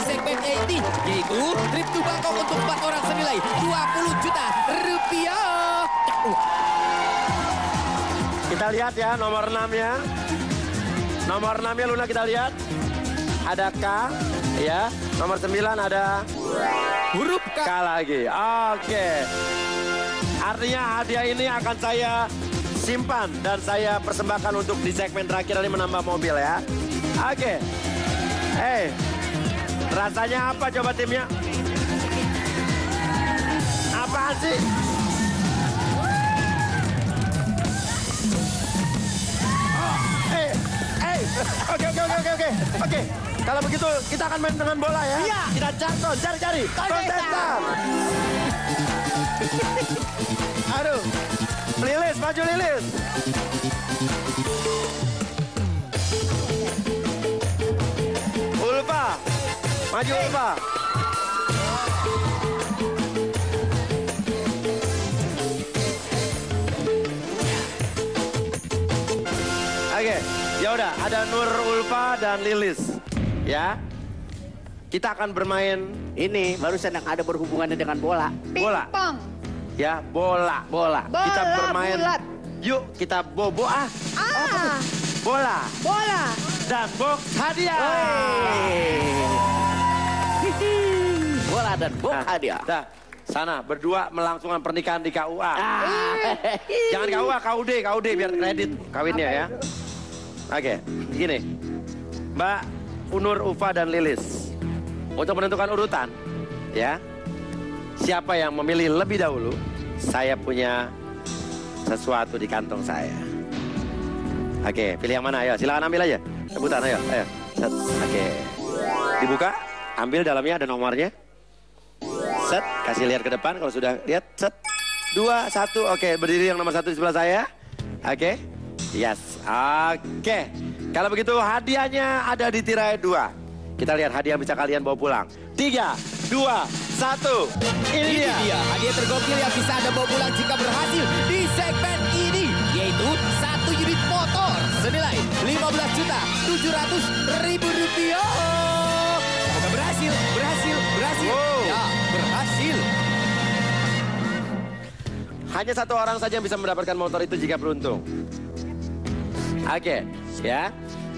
Segmen ini. Yaitu trip to Bangkok untuk 4 orang senilai 20 juta rupiah. Kita lihat ya nomor 6 ya. Nomor 6 ya Luna kita lihat. Ada K ya. Nomor 9 ada huruf K. K lagi. Oke. Artinya hadiah ini akan saya simpan dan saya persembahkan untuk di segmen terakhir ini menambah mobil ya. Oke. Eh, rasanya apa coba timnya? Apaan sih? Eh, eh, oke oke oke oke oke oke. Kalau begitu kita akan main dengan bola ya. Iya. Kita cari cari cari. Kontestan. Aduh. Lilis, maju Lilis. Maju Ulfa. Oke, ya udah ada Nur Ulfa dan Lilis. Ya. Kita akan bermain Ini barusan yang ada berhubungannya dengan bola. bola. Pong. Ya, bola. Bola. Bola kita bermain. bulat. Yuk, kita bobo ah. Ah. Bola Bola. dan box hadiah. Dan box Nah. Dah, sana berdua melangsungkan pernikahan di KUA. Jangan KUA, KUD, KUD biar kredit kawinnya ya. Oke, gini. Mbak Unur, Ufa dan Lilis. Untuk menentukan urutan, ya. Siapa yang memilih lebih dahulu, saya punya sesuatu di kantong saya. Oke, pilih yang mana? Ayo, silakan ambil aja. Rebutan, ayo, ayo. Oke. Dibuka, ambil dalamnya ada nomornya. Set, kasih lihat ke depan kalau sudah lihat. Set. Dua, satu, oke. Berdiri yang nomor satu di sebelah saya. Oke. Yes, oke. Kalau begitu hadiahnya ada di tirai dua. Kita lihat hadiah yang bisa kalian bawa pulang. Tiga, dua, satu. Ini, Ini dia. dia hadiah tergokil yang bisa Anda bawa pulang jika berhasil di segmen ini yaitu satu unit motor senilai 15 juta 700 ribu rupiah. Hanya satu orang saja yang bisa mendapatkan motor itu jika beruntung. Oke, ya.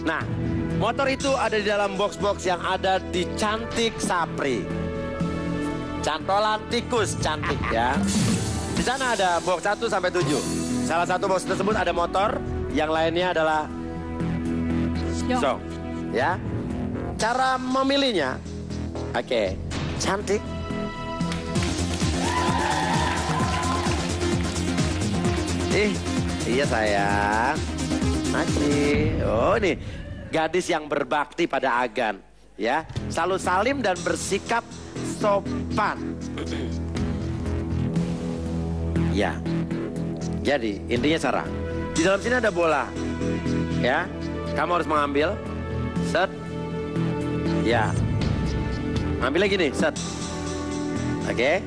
Nah, motor itu ada di dalam box-box yang ada di Cantik Sapri. Cantolan tikus cantik ya. Di sana ada box 1 sampai 7. Salah satu box tersebut ada motor, yang lainnya adalah Zong. Ya. Cara memilihnya, oke, cantik. Ih, iya sayang. Masih. Oh nih, gadis yang berbakti pada Agan. Ya, selalu salim dan bersikap sopan. ya. Jadi, intinya Sarah, di dalam sini ada bola. Ya, kamu harus mengambil. Set. Ya. Ambil lagi nih, set. Oke.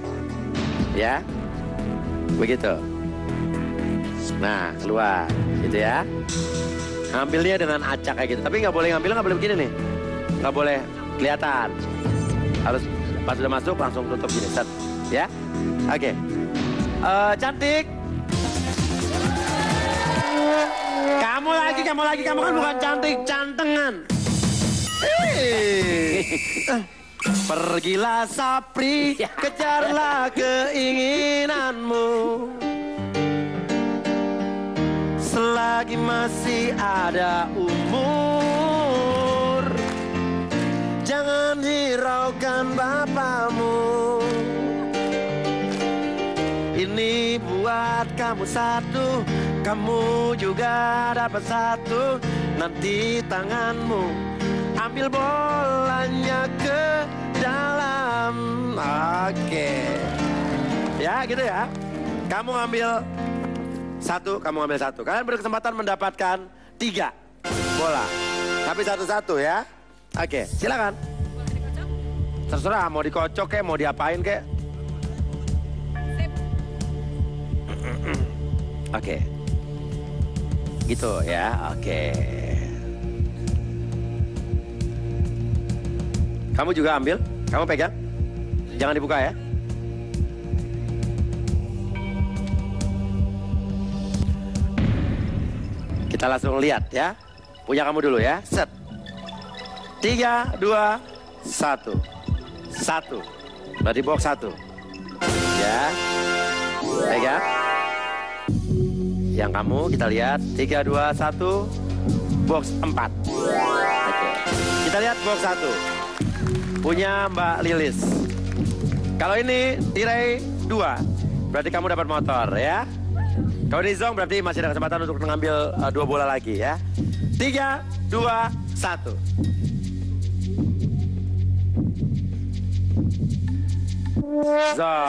Ya. Begitu. Nah, keluar. Gitu ya. Ngambilnya dengan acak kayak gitu. Tapi nggak boleh ngambilnya nggak boleh begini nih. Nggak boleh kelihatan. Harus pas sudah masuk langsung tutup gini. Set. Ya. Oke. Eh, cantik. Kamu lagi, kamu lagi, kamu kan bukan cantik, cantengan. Pergilah Sapri, kejarlah keinginanmu. Selagi masih ada umur. Jangan hiraukan bapamu. Ini buat kamu satu Kamu juga dapat satu. Nanti tanganmu Ambil bolanya ke dalam. Oke. Ya gitu ya. Kamu ngambil satu, kamu ambil satu. Kalian berkesempatan mendapatkan tiga bola. Tapi satu-satu ya. Oke, silakan. Terserah mau dikocok kek, mau diapain kek. Oke. Gitu ya, oke. Kamu juga ambil, kamu pegang. Jangan dibuka ya. Kita langsung lihat ya. Punya kamu dulu ya. Set. Tiga, dua, satu. Satu. Berarti box satu. Ya. Pegang. Yang kamu kita lihat. Tiga, dua, satu. Box empat. Oke. Kita lihat box satu. Punya Mbak Lilis. Kalau ini tirai dua. Berarti kamu dapat motor ya. Kalau ini Zong berarti masih ada kesempatan untuk mengambil uh, dua bola lagi ya. Tiga, dua, satu. Zong.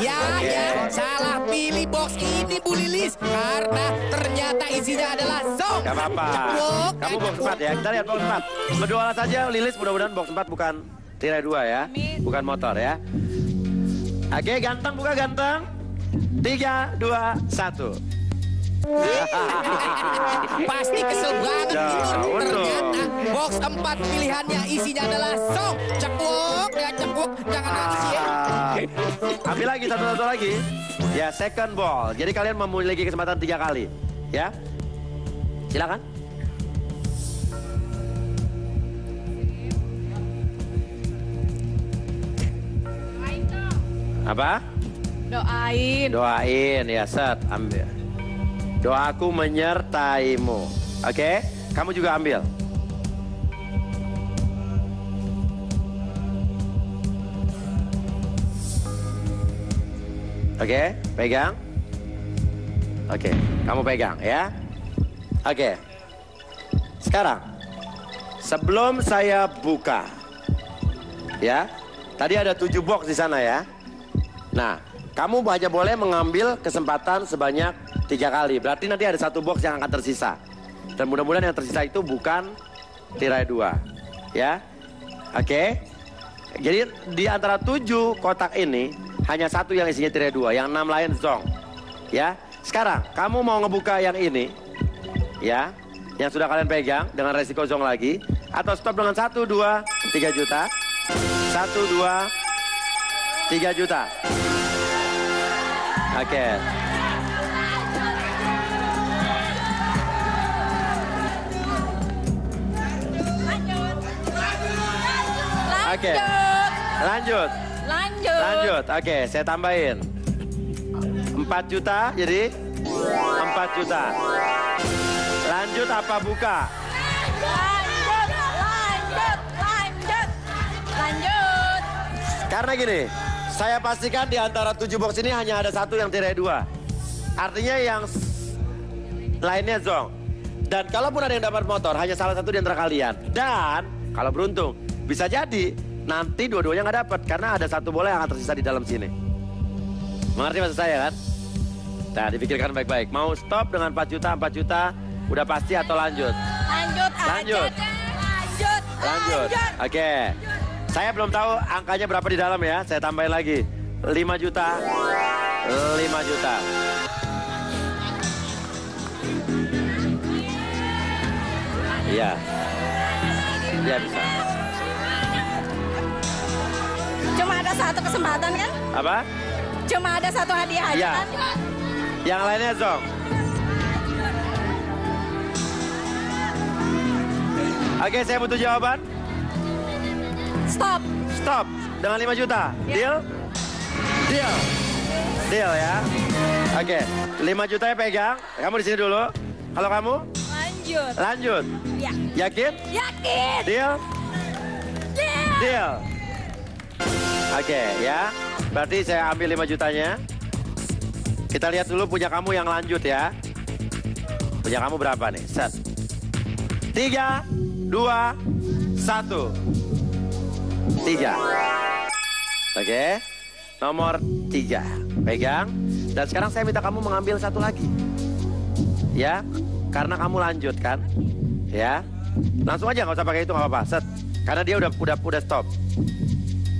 Ya, ya, salah pilih box ini Bu Lilis karena ternyata isinya adalah zong. Gak apa-apa. Kamu box 4 ya. Kita lihat box 4. Berdua saja Lilis mudah-mudahan box 4 bukan tirai dua ya. Bukan motor ya. Oke, ganteng buka ganteng. Tiga, dua, satu. Pasti kesel banget Ya, itu. waduh. Ternyata box 4 pilihannya isinya adalah zong. Cepuk, ya cepuk, jangan nangis ya. Ah, ambil lagi satu-satu lagi. Ya, second ball. Jadi kalian memiliki kesempatan tiga kali. Ya. Silakan. Apa? Doain. Doain ya set ambil. Doaku menyertaimu. Oke, kamu juga ambil. Oke, pegang. Oke, kamu pegang ya. Oke. Sekarang, sebelum saya buka, ya, tadi ada tujuh box di sana ya. Nah, kamu hanya boleh mengambil kesempatan sebanyak tiga kali. Berarti nanti ada satu box yang akan tersisa. Dan mudah-mudahan yang tersisa itu bukan tirai dua, ya. Oke. Jadi di antara tujuh kotak ini hanya satu yang isinya tirai dua, yang enam lain zong. Ya. Sekarang kamu mau ngebuka yang ini, ya, yang sudah kalian pegang dengan resiko zong lagi, atau stop dengan satu dua tiga juta, satu dua tiga juta. Oke. Oke. Lanjut. Lanjut. Lanjut. Oke, saya tambahin. 4 juta jadi 4 juta. Lanjut apa buka? Lanjut. Lanjut. Lanjut. Lanjut. Karena gini, saya pastikan di antara 7 box ini hanya ada satu yang tirai dua. Artinya yang lainnya zong. Dan kalaupun ada yang dapat motor, hanya salah satu di antara kalian. Dan kalau beruntung, bisa jadi nanti dua-duanya nggak dapat karena ada satu bola yang akan tersisa di dalam sini. Mengerti maksud saya kan? Nah, dipikirkan baik-baik. Mau stop dengan 4 juta, 4 juta, udah pasti atau lanjut? Lanjut. Lanjut. Lanjut. Lanjut. Oke. Saya belum tahu angkanya berapa di dalam ya. Saya tambahin lagi. 5 juta. 5 juta. Iya. Iya bisa. Cuma ada satu kesempatan kan? Apa? Cuma ada satu hadiah aja Iya. kan? Yang lainnya Zong. Oke, saya butuh jawaban. Stop. Stop. Dengan 5 juta. Ya. Deal? Deal. Deal ya. Oke, 5 jutanya pegang. Kamu di sini dulu. Kalau kamu Lanjut. lanjut. Ya. Yakin? Yakin. Deal? Deal. Deal. Oke ya. Berarti saya ambil 5 jutanya. Kita lihat dulu punya kamu yang lanjut ya. Punya kamu berapa nih? Set. Tiga, dua, satu. Tiga. Oke. Nomor tiga. Pegang. Dan sekarang saya minta kamu mengambil satu lagi. Ya. Karena kamu lanjut kan. Ya. Langsung aja nggak usah pakai itu nggak apa-apa. Set. Karena dia udah udah udah stop.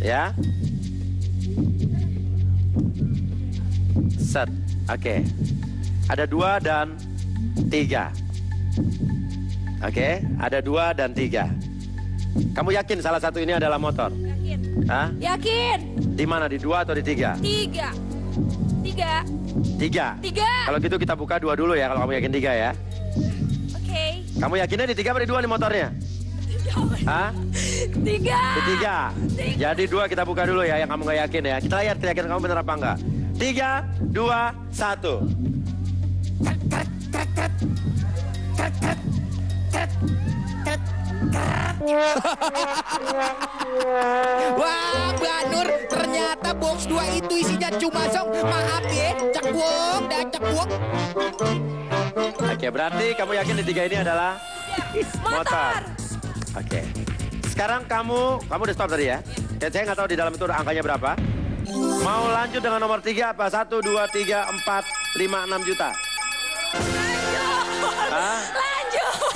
Ya. Set. Oke. Ada dua dan tiga. Oke, ada dua dan tiga. Kamu yakin salah satu ini adalah motor? Yakin. Hah? Yakin. Di mana? Di dua atau di tiga? Tiga. Tiga. Tiga. Tiga. Kalau gitu kita buka dua dulu ya, kalau kamu yakin tiga ya. Oke. Kamu yakinnya di tiga atau di dua nih motornya? Hah? Tiga. Di tiga. Jadi dua kita buka dulu ya, yang kamu nggak yakin ya. Kita lihat yakin kamu bener apa enggak. Tiga, dua, satu. Wah, Mbak Nur, ternyata box 2 itu isinya cuma song. Maaf ya, cekwok dan cekwok. Oke, berarti kamu yakin di tiga ini adalah motor. Oke. Sekarang kamu, kamu udah stop tadi ya? Ya, saya nggak tahu di dalam itu angkanya berapa. Mau lanjut dengan nomor tiga apa? Satu, dua, tiga, empat, lima, enam juta. Hah? Lanjut.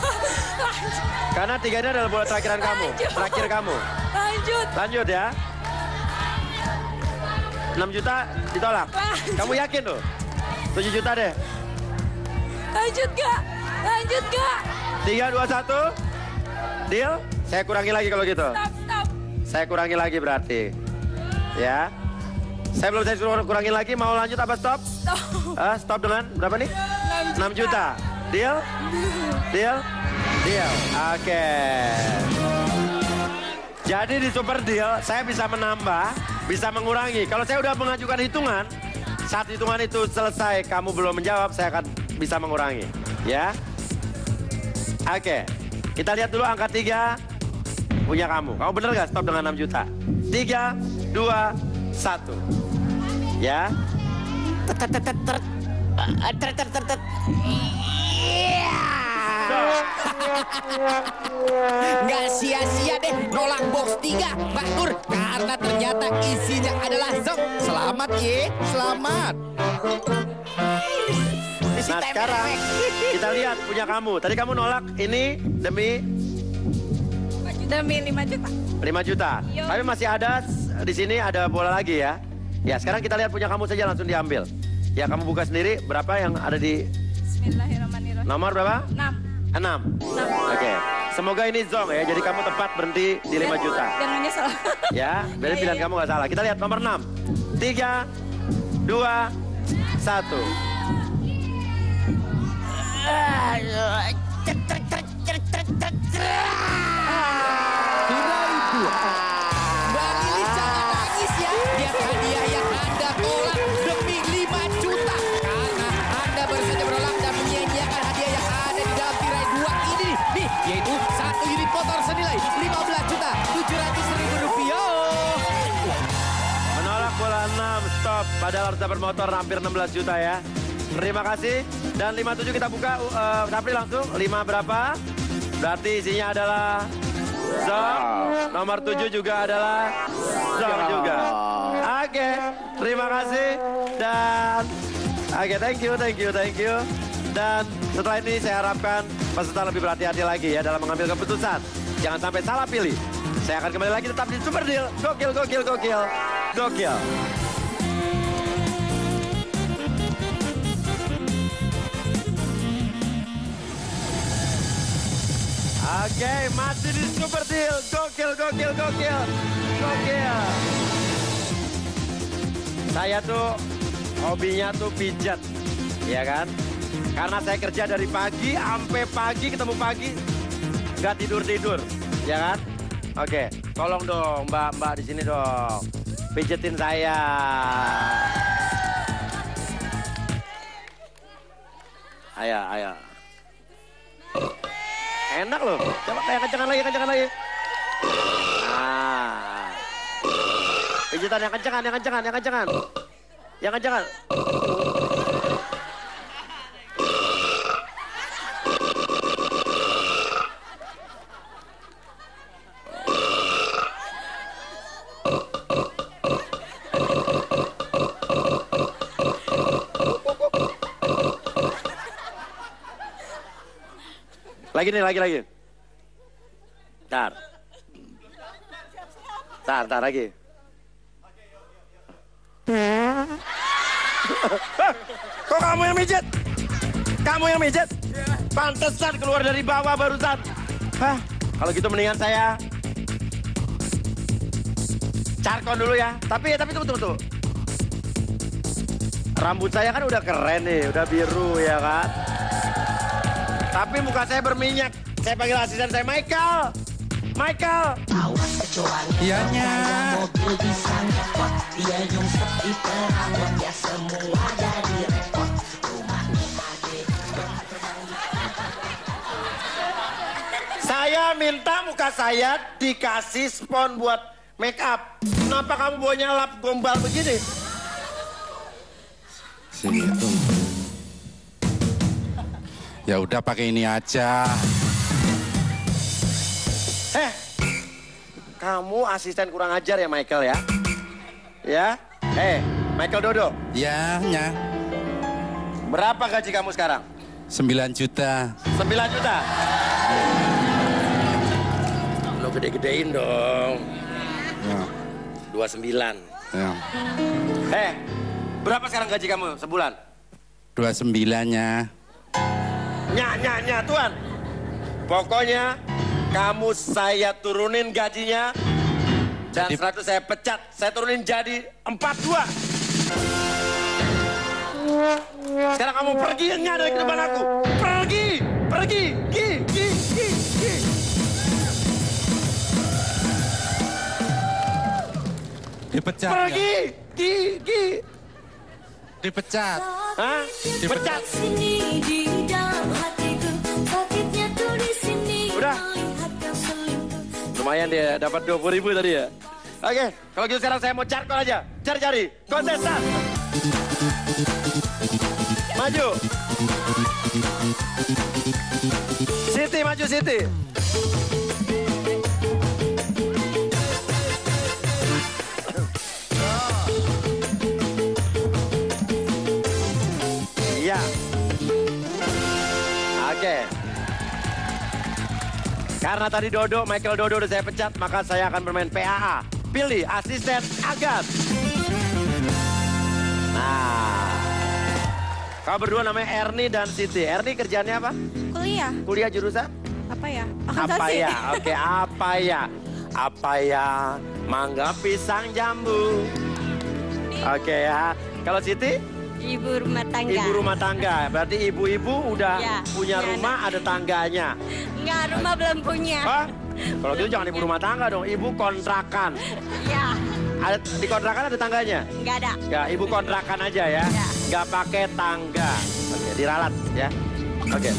Karena tiga ini adalah bola terakhiran kamu. Lanjut. Terakhir kamu. Lanjut. Lanjut ya. 6 juta ditolak. Lanjut. Kamu yakin tuh? 7 juta deh. Lanjut gak? Lanjut gak? 3, 2, 1. Deal? Saya kurangi lagi kalau gitu. Stop, stop. Saya kurangi lagi berarti. Ya. Saya belum saya suruh kurangin lagi. Mau lanjut apa stop? Stop. Ah, stop dengan berapa nih? 6 juta. Deal? Deal? Deal. Oke. Jadi di super deal saya bisa menambah, bisa mengurangi. Kalau saya udah mengajukan hitungan, saat hitungan itu selesai kamu belum menjawab, saya akan bisa mengurangi. Ya. Oke. Kita lihat dulu angka 3 punya kamu. Kamu bener gak stop dengan 6 juta? 3, 2, 1. Ya. Eh, Ter ter ter ter. Iya. Nggak sia-sia deh nolak box 3, Mbak Nur. Karena ternyata isinya adalah zong. Selamat ye, selamat. Nah sekarang kita lihat punya kamu. Tadi kamu nolak ini demi Demi 5 juta. 5 juta. Yo. Tapi masih ada di sini ada bola lagi ya. Ya sekarang kita lihat punya kamu saja langsung diambil. Ya kamu buka sendiri berapa yang ada di Bismillahirrahmanirrahim. nomor berapa? 6. 6. Oke. Semoga ini zong ya. Jadi kamu tepat berhenti di 5 juta. Jangan menyesal. Ya, berarti pilihan kamu nggak salah. Kita lihat nomor 6. 3 2 1. Tirai dua. Padahal harus dapat motor hampir 16 juta ya. Terima kasih. Dan 57 kita buka, uh, Sapri langsung. 5 berapa? Berarti isinya adalah Zong. Nomor 7 juga adalah Zong juga. Oke, terima kasih. Dan oke, thank you, thank you, thank you. Dan setelah ini saya harapkan peserta lebih berhati-hati lagi ya dalam mengambil keputusan. Jangan sampai salah pilih. Saya akan kembali lagi tetap di Super Deal. Gokil, gokil, gokil. Gokil. Oke, masih di Super Deal. Gokil, gokil, gokil. Gokil. Saya tuh hobinya tuh pijat. Ya kan? Karena saya kerja dari pagi sampai pagi ketemu pagi nggak tidur-tidur. Ya kan? Oke, tolong dong Mbak-mbak di sini dong. Pijetin saya. Ayo, ayo. Enak loh. Coba kayak kencengan lagi, kencengan lagi. Nah. Pijitan yang kencengan, yang kencengan, yang kencengan. Yang kencengan. Lagi nih, lagi, lagi. Ntar. Ntar, ntar lagi. Kok kamu yang mijet? Kamu yang mijet? Pantesan keluar dari bawah barusan. Hah? Kalau gitu mendingan saya carkon dulu ya. Tapi tapi tunggu tunggu tunggu. Rambut saya kan udah keren nih, udah biru ya kan. Tapi muka saya berminyak. Saya panggil asisten saya Michael. Michael. Ianya. Saya minta muka saya dikasih spon buat make up. Kenapa kamu bawanya lap gombal begini? Situ. Ya udah pakai ini aja. Eh, kamu asisten kurang ajar ya Michael ya? Ya? Eh, Michael Dodo, Ya, ya. berapa gaji kamu sekarang? 9 juta. 9 juta. Lo gede-gedein dong. Ya, 29. ya. Eh, berapa sekarang gaji kamu sebulan? 29-nya. Nya, nya, nya, Tuan. Pokoknya kamu saya turunin gajinya dan 100 saya pecat. Saya turunin jadi 42. Sekarang kamu pergi nya dari depan aku. Pergi, pergi, gi, gi, gi, gi. Dipecat. ya? Pergi, gi, tuh di sini Udah. Lumayan dia dapat 20 ribu tadi ya. Oke, kalau gitu sekarang saya mau carkol aja. Cari-cari kontestan. Maju. Siti, maju Siti. Karena tadi Dodo, Michael Dodo udah saya pecat, maka saya akan bermain PAA. Pilih asisten Agat. Nah. Kau berdua namanya Erni dan Siti. Erni kerjaannya apa? Kuliah. Kuliah jurusan? Apa ya? Apa ya? Oke, apa ya? Apa ya? Mangga pisang jambu. Oke ya. Kalau Siti? Ibu rumah tangga. Ibu rumah tangga. Berarti ibu-ibu udah Ya, punya punya rumah, ada tangganya. Enggak, rumah belum punya. Hah? Kalau gitu jangan ibu rumah tangga dong, ibu kontrakan. Ya, Ada di kontrakan ada tangganya? enggak ada. Enggak, ibu kontrakan aja ya. Enggak pakai tangga. Oke, diralat ya. Oke.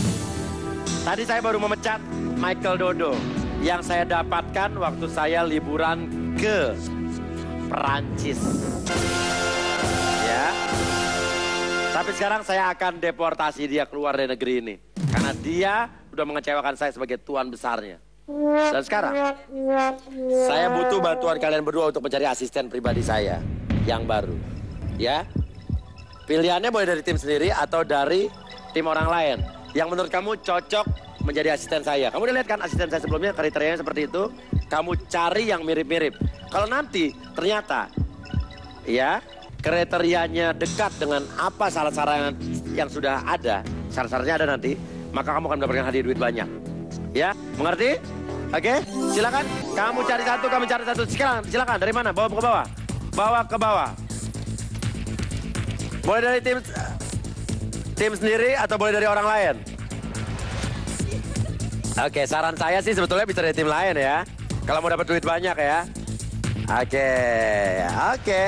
Tadi saya baru memecat Michael Dodo yang saya dapatkan waktu saya liburan ke Perancis. Tapi sekarang saya akan deportasi dia keluar dari negeri ini. Karena dia udah mengecewakan saya sebagai tuan besarnya. Dan sekarang, saya butuh bantuan kalian berdua untuk mencari asisten pribadi saya yang baru. Ya. Pilihannya boleh dari tim sendiri atau dari tim orang lain. Yang menurut kamu cocok menjadi asisten saya. Kamu udah lihat kan asisten saya sebelumnya kriterianya seperti itu. Kamu cari yang mirip-mirip. Kalau nanti ternyata ya kriterianya dekat dengan apa syarat-syarat yang sudah ada, syarat-syaratnya ada nanti, maka kamu akan mendapatkan hadiah duit banyak. Ya, mengerti? Oke, silakan. Kamu cari satu, kamu cari satu. Silakan, silakan. Dari mana? Bawa ke bawah. Bawa ke bawah. Boleh dari tim tim sendiri atau boleh dari orang lain? Oke, saran saya sih sebetulnya bisa dari tim lain ya. Kalau mau dapat duit banyak ya. Oke, oke.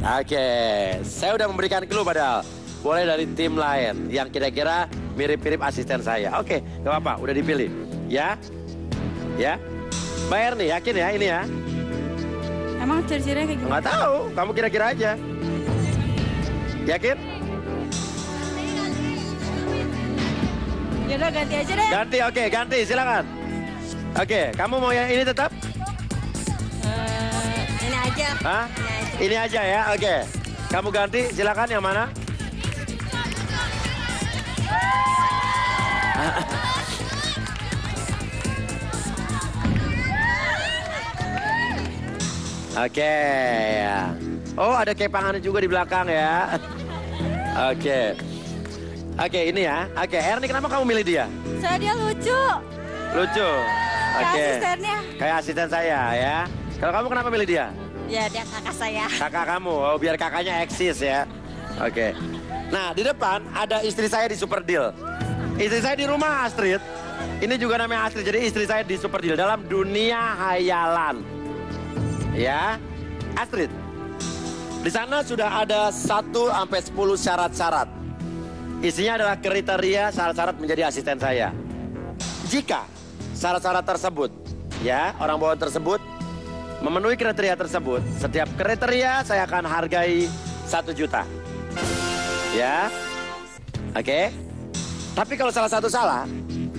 Oke, saya udah memberikan clue padahal. Boleh dari tim lain yang kira-kira mirip-mirip asisten saya. Oke, gak apa-apa, udah dipilih. Ya, ya. Bayar nih, yakin ya ini ya? Emang ciri-cirinya kayak gimana? Nggak tahu, kamu kira-kira aja. Yakin? Yaudah ganti aja deh. Ganti, oke, ganti, silakan. Oke, kamu mau yang ini tetap? Eh, ini aja. Hah? Ini aja ya, oke. Kamu ganti, silakan yang mana? Oke, ya. Oh, ada kepangannya juga di belakang ya. Oke. Oke, ini ya. Oke, Erni kenapa kamu milih dia? Saya dia lucu. Lucu. Kayak Oke. asistennya. Kayak asisten saya ya. Kalau kamu kenapa milih dia? Ya, dia kakak saya. Kakak kamu, oh biar kakaknya eksis ya. Oke. Nah di depan ada istri saya di Super Deal. Istri saya di rumah Astrid. Ini juga namanya Astrid. Jadi istri saya di Super Deal dalam dunia hayalan. Ya, Astrid. Di sana sudah ada 1 sampai 10 syarat-syarat. Isinya adalah kriteria syarat-syarat menjadi asisten saya. Jika syarat-syarat tersebut, ya orang bawaan tersebut memenuhi kriteria tersebut, setiap kriteria saya akan hargai satu juta. Ya, oke. Tapi kalau salah satu salah,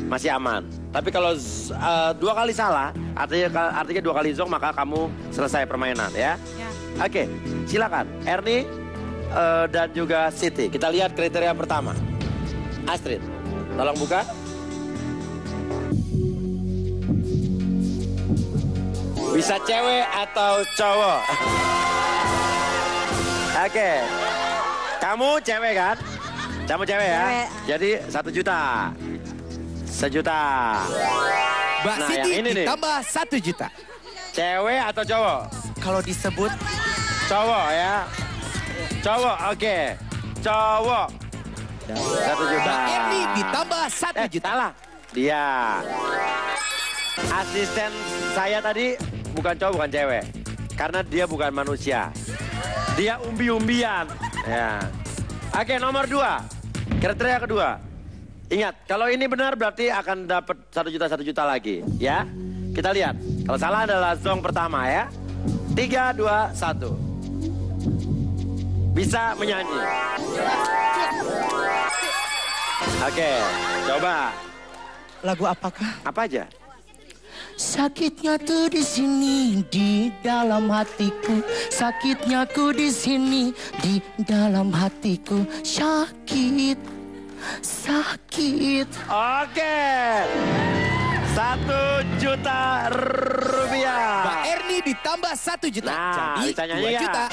masih aman. Tapi kalau uh, dua kali salah, artinya artinya dua kali zong, maka kamu selesai permainan ya. Oke, silakan. Erni uh, dan juga Siti. Kita lihat kriteria pertama. Astrid, tolong buka. Bisa cewek atau cowok? Oke. Kamu cewek kan? Kamu cewek ya? Cewek. Jadi satu juta. Sejuta. Mbak Nah, Siti yang ini nih. ditambah satu juta. Cewek atau cowok? Kalau disebut Cowok ya. Cowok, oke. Cowok. Satu juta. Mbak Erni ditambah satu Eh, juta. salah. Dia. Asisten saya tadi bukan cowok, bukan cewek. Karena dia bukan manusia. Dia umbi-umbian. Ya. Oke, nomor dua. Kriteria kedua. Ingat, kalau ini benar berarti akan dapat satu juta satu juta lagi, ya. Kita lihat. Kalau salah adalah zong pertama ya. Tiga, dua, satu. bisa menyanyi. Oke, coba. Lagu apakah? Apa aja? Sakitnya tuh di sini di dalam hatiku. Sakitnya ku di sini di dalam hatiku. Sakit, sakit. Oke. Satu juta rupiah. Mbak Erni ditambah satu juta. Nah, Jadi dua nggak? juta.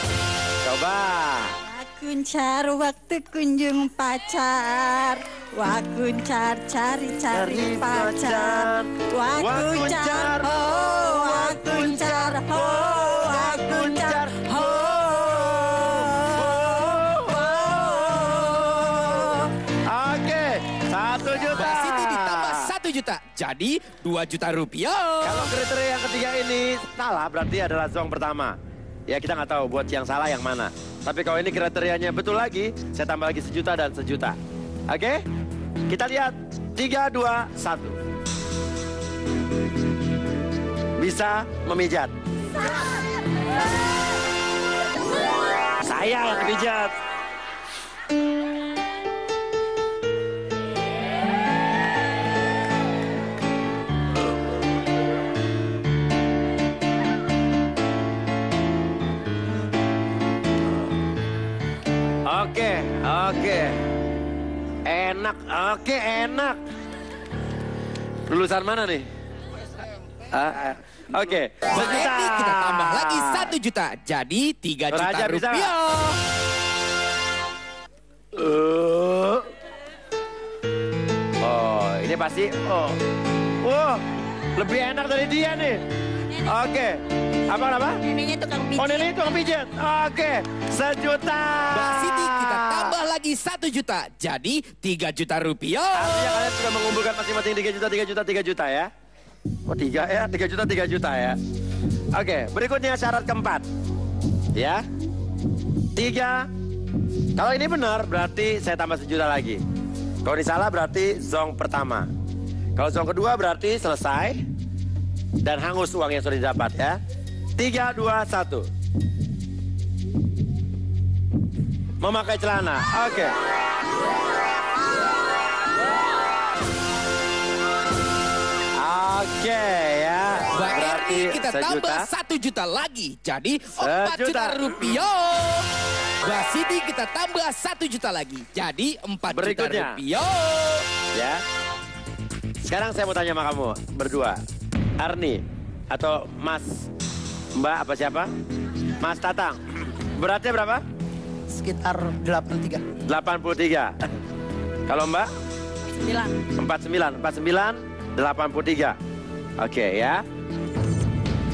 Coba. Kuncar waktu kunjung pacar Wah kuncar cari-cari pacar Wah Wah, kuncar kuncar. ho Wah kuncar ho Wah kuncar ho Oke, satu juta. Mbak Siti ditambah satu juta. Jadi dua juta rupiah. Kalau kriteria yang ketiga ini salah, berarti adalah zong pertama. Ya kita nggak tahu buat yang salah yang mana. Tapi kalau ini kriterianya betul lagi, saya tambah lagi sejuta dan sejuta. Oke? Kita lihat. Tiga, dua, satu. Bisa memijat. Saya yang pijat. Oke. Enak, oke enak. Lulusan mana nih? Ah, ah, Oke, Mbak sejuta. Kita tambah lagi satu juta. Jadi tiga juta Raja bisa rupiah. Eh. Oh, ini pasti. Oh, wow, lebih enak dari dia nih. Oke, apa apa? Neneknya tukang pijit Oh, nenek tukang pijat. Oke, sejuta. Mbak Siti kita tambah lagi satu juta. Jadi tiga juta rupiah. Artinya kalian sudah mengumpulkan masing-masing 3 juta, 3 juta, 3 juta ya. Oh, 3 ya, 3 juta, 3 juta ya. Oke, berikutnya syarat keempat. Ya. 3. Kalau ini benar berarti saya tambah sejuta lagi. Kalau ini salah berarti zong pertama. Kalau zong kedua berarti selesai dan hangus uang yang sudah didapat ya. 3 2 1. Memakai celana. Oke. Oke ya. Berarti kita sejuta. tambah satu juta lagi. Jadi empat juta rupiah. Mbak Siti kita tambah satu juta lagi. Jadi empat juta rupiah. Ya. Sekarang saya mau tanya sama kamu berdua. Arni atau Mas Mbak apa siapa? Mas Tatang. Beratnya berapa? Sekitar 83. 83. Kalau Mbak? 49. 49, 83. Oke ya.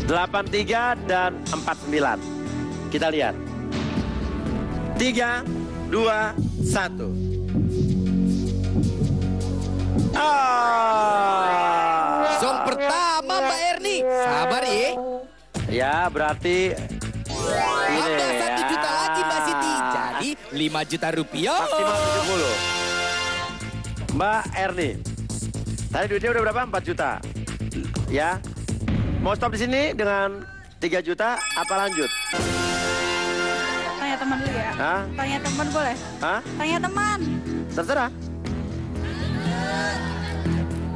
83 dan 49. Kita lihat. 3, 2, 1. Ah. Song pertama Mbak Erni. Sabar ya. Ya, berarti ini Tambah satu ya. juta lagi Mbak Siti. Jadi lima juta rupiah. Maksimal 70. Mbak Erni. Tadi duitnya udah berapa? 4 juta. Ya. Mau stop di sini dengan 3 juta apa lanjut? Tanya teman dulu ya. Hah? Tanya teman boleh? Hah? Tanya teman. Terserah.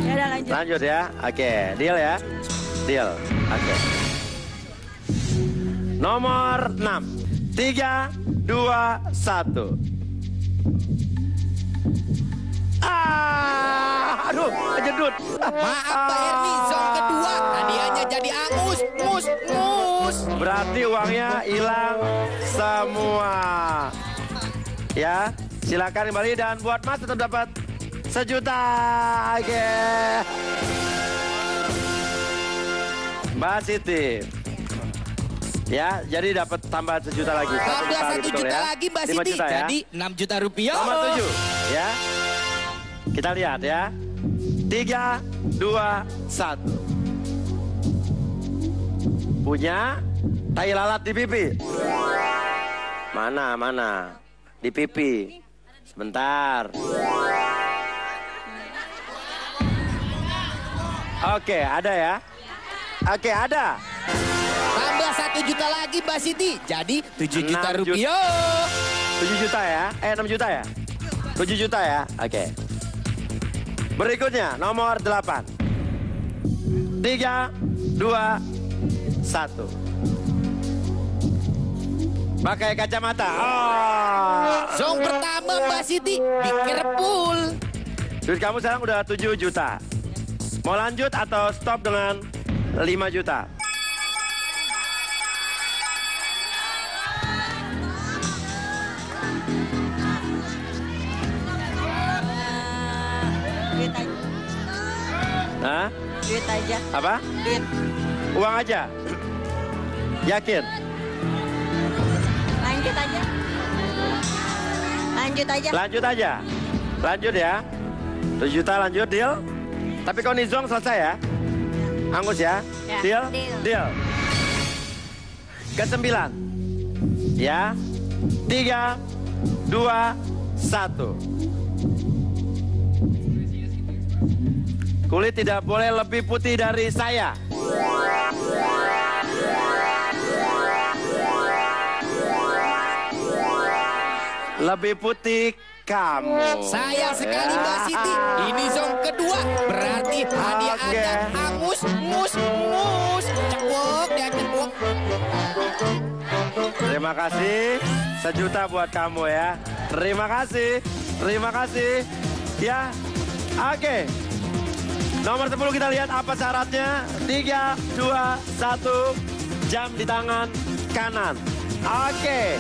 Ya udah lanjut. Lanjut ya. Oke, deal ya. Deal. Oke. Nomor 6. 3, 2, 1. Ah, aduh, kejedut. Maaf Mbak Erni, zong kedua. Hadiahnya jadi angus, mus, mus. Berarti uangnya hilang semua. Ya, silakan kembali dan buat Mas tetap dapat sejuta. Oke. Mbak Siti. Ya, jadi dapat tambahan sejuta lagi. Tambah satu juta ya? lagi Mbak Siti. juta ya? Jadi enam juta rupiah. Nomor tujuh, ya. Kita lihat ya. Tiga, dua, satu. Punya tai lalat di pipi. Mana, mana? Di pipi. Sebentar. Oke, ada ya. Oke, ada. Tambah satu juta lagi Mbak Siti. Jadi tujuh juta Enam juta. rupiah. 7 juta ya? Eh 6 juta ya? 7 juta ya? Oke. Berikutnya nomor 8. 3, 2, 1. Pakai kacamata. Oh. Song pertama Mbak Siti, careful. Duit kamu sekarang udah 7 juta. Mau lanjut atau stop dengan 5 juta? Hah? Duit aja. Apa? Duit. Uang aja? Yakin? Lanjut aja. Lanjut aja. Lanjut aja. Lanjut ya. 7 juta lanjut, deal? Tapi kau nizong selesai ya? Angus ya? Ya, Deal? deal. Deal. Kesembilan. Ya. Tiga, dua, satu. Kulit tidak boleh lebih putih dari saya. Lebih putih kamu. Sayang sekali Ya. Mbak Siti. Ini song kedua. Berarti hadiah Oke. Anda hangus, mus, mus. Cekok, dia cekok. Terima kasih. Sejuta buat kamu ya. Terima kasih. Terima kasih. Ya. Oke. Nomor 10 kita lihat apa syaratnya. 3, 2, 1. Jam di tangan kanan. Oke.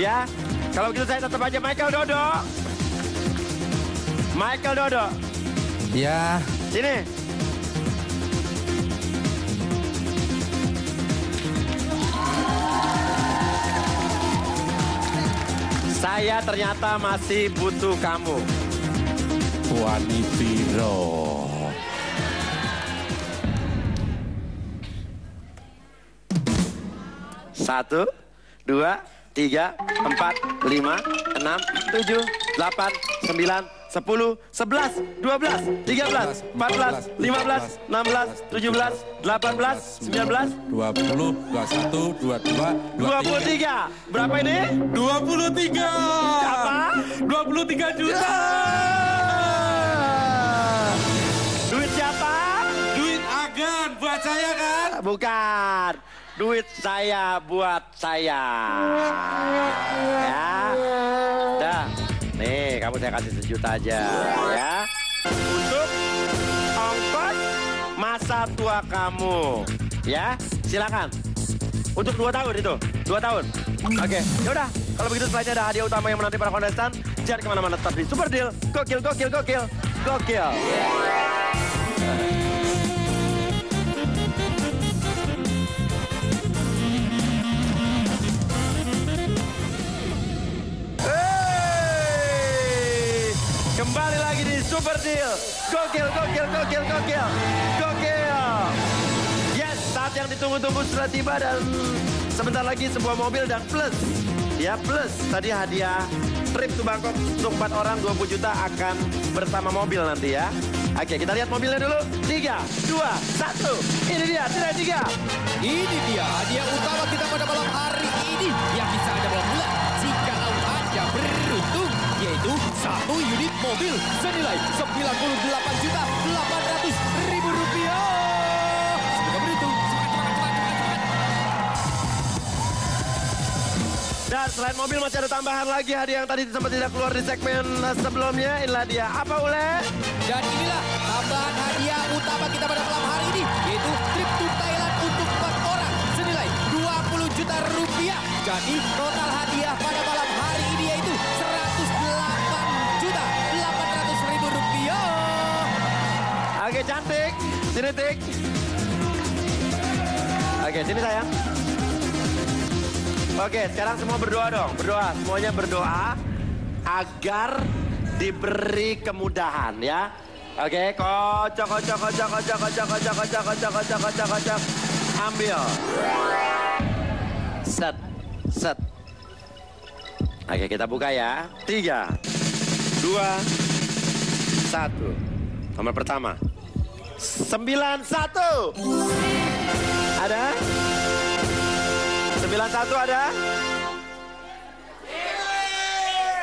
Ya. Kalau gitu saya tetap aja Michael Dodo. Michael Dodo. Ya, Sini. Saya ternyata masih butuh kamu. Wanitiro. Satu, dua, tiga, empat, lima, enam, tujuh, delapan, sembilan, sepuluh, sebelas, dua belas, tiga belas, empat belas, lima belas, enam belas, tujuh belas, delapan belas, sembilan belas, 20, 21, 22, dua puluh tiga. Berapa ini? 23. Apa? 23 juta. Duit siapa? Duit agan buat saya kan? Bukan. Duit saya buat saya. Ya. Dah. Nih, kamu saya kasih sejuta aja ya. Untuk ongkos masa tua kamu. Ya, silakan. Untuk dua tahun itu, dua tahun. Oke, yaudah. Kalau begitu selanjutnya ada hadiah utama yang menanti para kontestan. Jangan ke mana-mana, tetap di Super Deal. Gokil, gokil, gokil, gokil. Hey! Kembali lagi di Super Deal. Gokil, gokil, gokil, gokil. Gokil. Yes, saat yang ditunggu-tunggu sudah tiba dan sebentar lagi sebuah mobil dan plus. Ya plus, tadi hadiah trip to Bangkok untuk 4 orang 20 juta akan bersama mobil nanti ya. Oke, kita lihat mobilnya dulu. 3, 2, 1. Ini dia, tirai tiga. Ini dia hadiah utama kita pada malam hari ini yang bisa satu unit mobil senilai 98 juta 800 ribu rupiah. Cepat, cepat. Dan selain mobil masih ada tambahan lagi hadiah yang tadi sempat tidak keluar di segmen sebelumnya. Inilah dia. Apa Ule? Dan inilah tambahan hadiah utama kita pada malam hari ini yaitu trip to Thailand untuk 4 orang senilai 20 juta rupiah. Jadi total hadiah pada malam Cantik. Sini Tik. Oke sini sayang. Oke sekarang semua berdoa dong. Berdoa. Semuanya berdoa agar diberi kemudahan ya. Oke, kocok, kocok, kocok, kocok, kocok, kocok, kocok, kocok, kocok, kocok, kocok. Ambil. Set, set. Oke, kita buka ya. Tiga, dua, satu. Nomor pertama. Sembilan satu. Ada? Sembilan satu ada?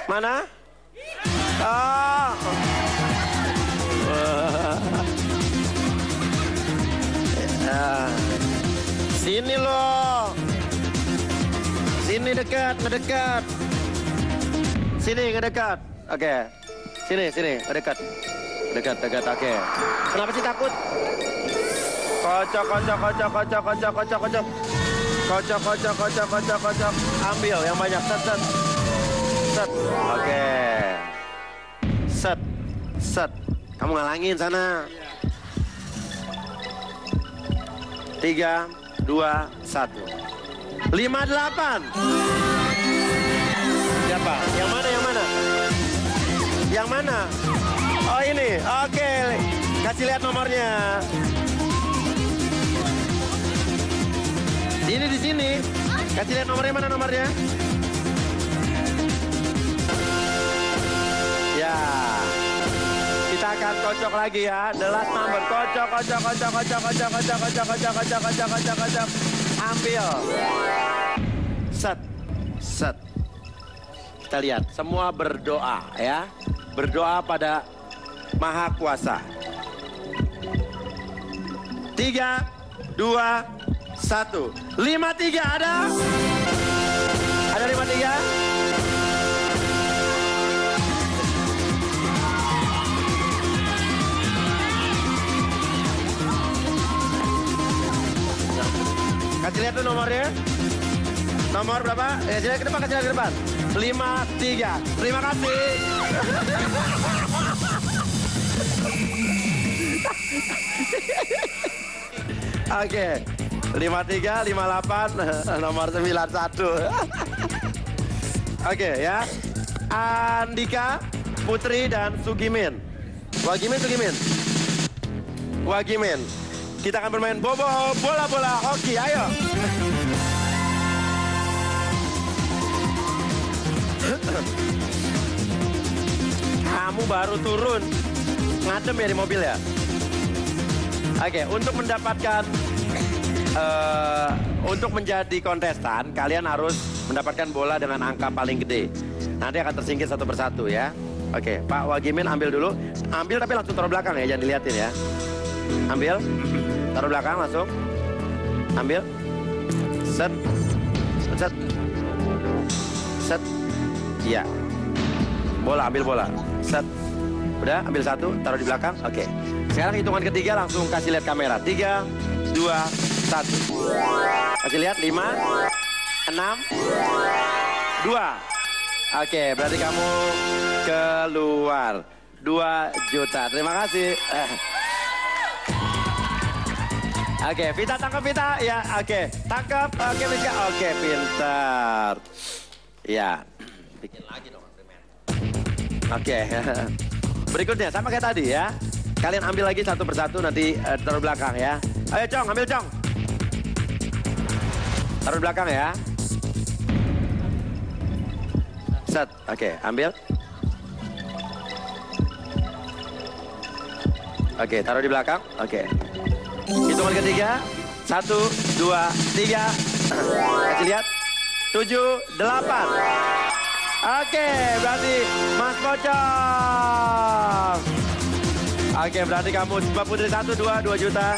Mana? Oh. Ya. Sini loh. Sini dekat, ngedekat. Sini ngedekat. Oke. Sini, sini, ngedekat. Dekat, dekat, oke. Kenapa sih takut? Kocok, kocok, kocok, kocok, kocok, kocok, kocok. Kocok, kocok, kocok, kocok, kocok. Ambil yang banyak, set, set. Set, oke. Set, set. Kamu ngalangin sana. Tiga, dua, satu. Lima, delapan. Siapa? Yang mana, yang mana? Yang mana? Oh ini, oke. Kasih lihat nomornya. Ini di sini. Kasih lihat nomornya mana nomornya? Ya. Kita akan kocok lagi ya. The last number. Kocok, kocok, kocok, kocok, kocok, kocok, kocok, kocok, kocok, kocok, kocok, kocok. Ambil. Set. Set. Kita lihat. Semua berdoa ya. Berdoa pada Maha Kuasa. Tiga, dua, satu. Lima tiga ada? Ada lima tiga? Kasih lihat tuh nomornya. Nomor berapa? Eh, kasih ke depan, kasih lihat ke depan. Lima tiga. Terima kasih. Oke. 53, 58, nomor 91. Oke ya. Andika, Putri, dan Sugimin. Wagimin, Sugimin. Wagimin. Kita akan bermain bobo bola-bola hoki. Ayo. Kamu baru turun. Ngadem ya di mobil ya? Oke, untuk mendapatkan eh, untuk menjadi kontestan, kalian harus mendapatkan bola dengan angka paling gede. Nanti akan tersingkir satu persatu ya. Oke, Pak Wagimin ambil dulu. Ambil tapi langsung taruh belakang ya, jangan diliatin ya. Ambil, taruh belakang langsung. Ambil. Set. Set. Set. Iya. Bola, ambil bola. Set. Udah, ambil satu, taruh di belakang. Oke. Sekarang hitungan ketiga langsung kasih lihat kamera. Tiga, dua, satu. Kasih lihat, lima, enam, dua. Oke, berarti kamu keluar. Dua juta. Terima kasih. Eh. Oke, Vita tangkap Vita. Ya, oke. Tangkap. Oke, Vita. Oke, pintar. Ya. Bikin lagi dong. Oke. Berikutnya sama kayak tadi ya. Kalian ambil lagi satu persatu nanti eh, taruh belakang ya. Ayo Cong, ambil Cong. Taruh belakang ya. Set, oke, ambil. Oke, taruh di belakang. Oke. Hitungan ketiga. Satu, dua, tiga. Kasih lihat. Tujuh, delapan. Oke, berarti Mas Pocong. Oke, berarti kamu Mbak Putri satu, dua, dua juta.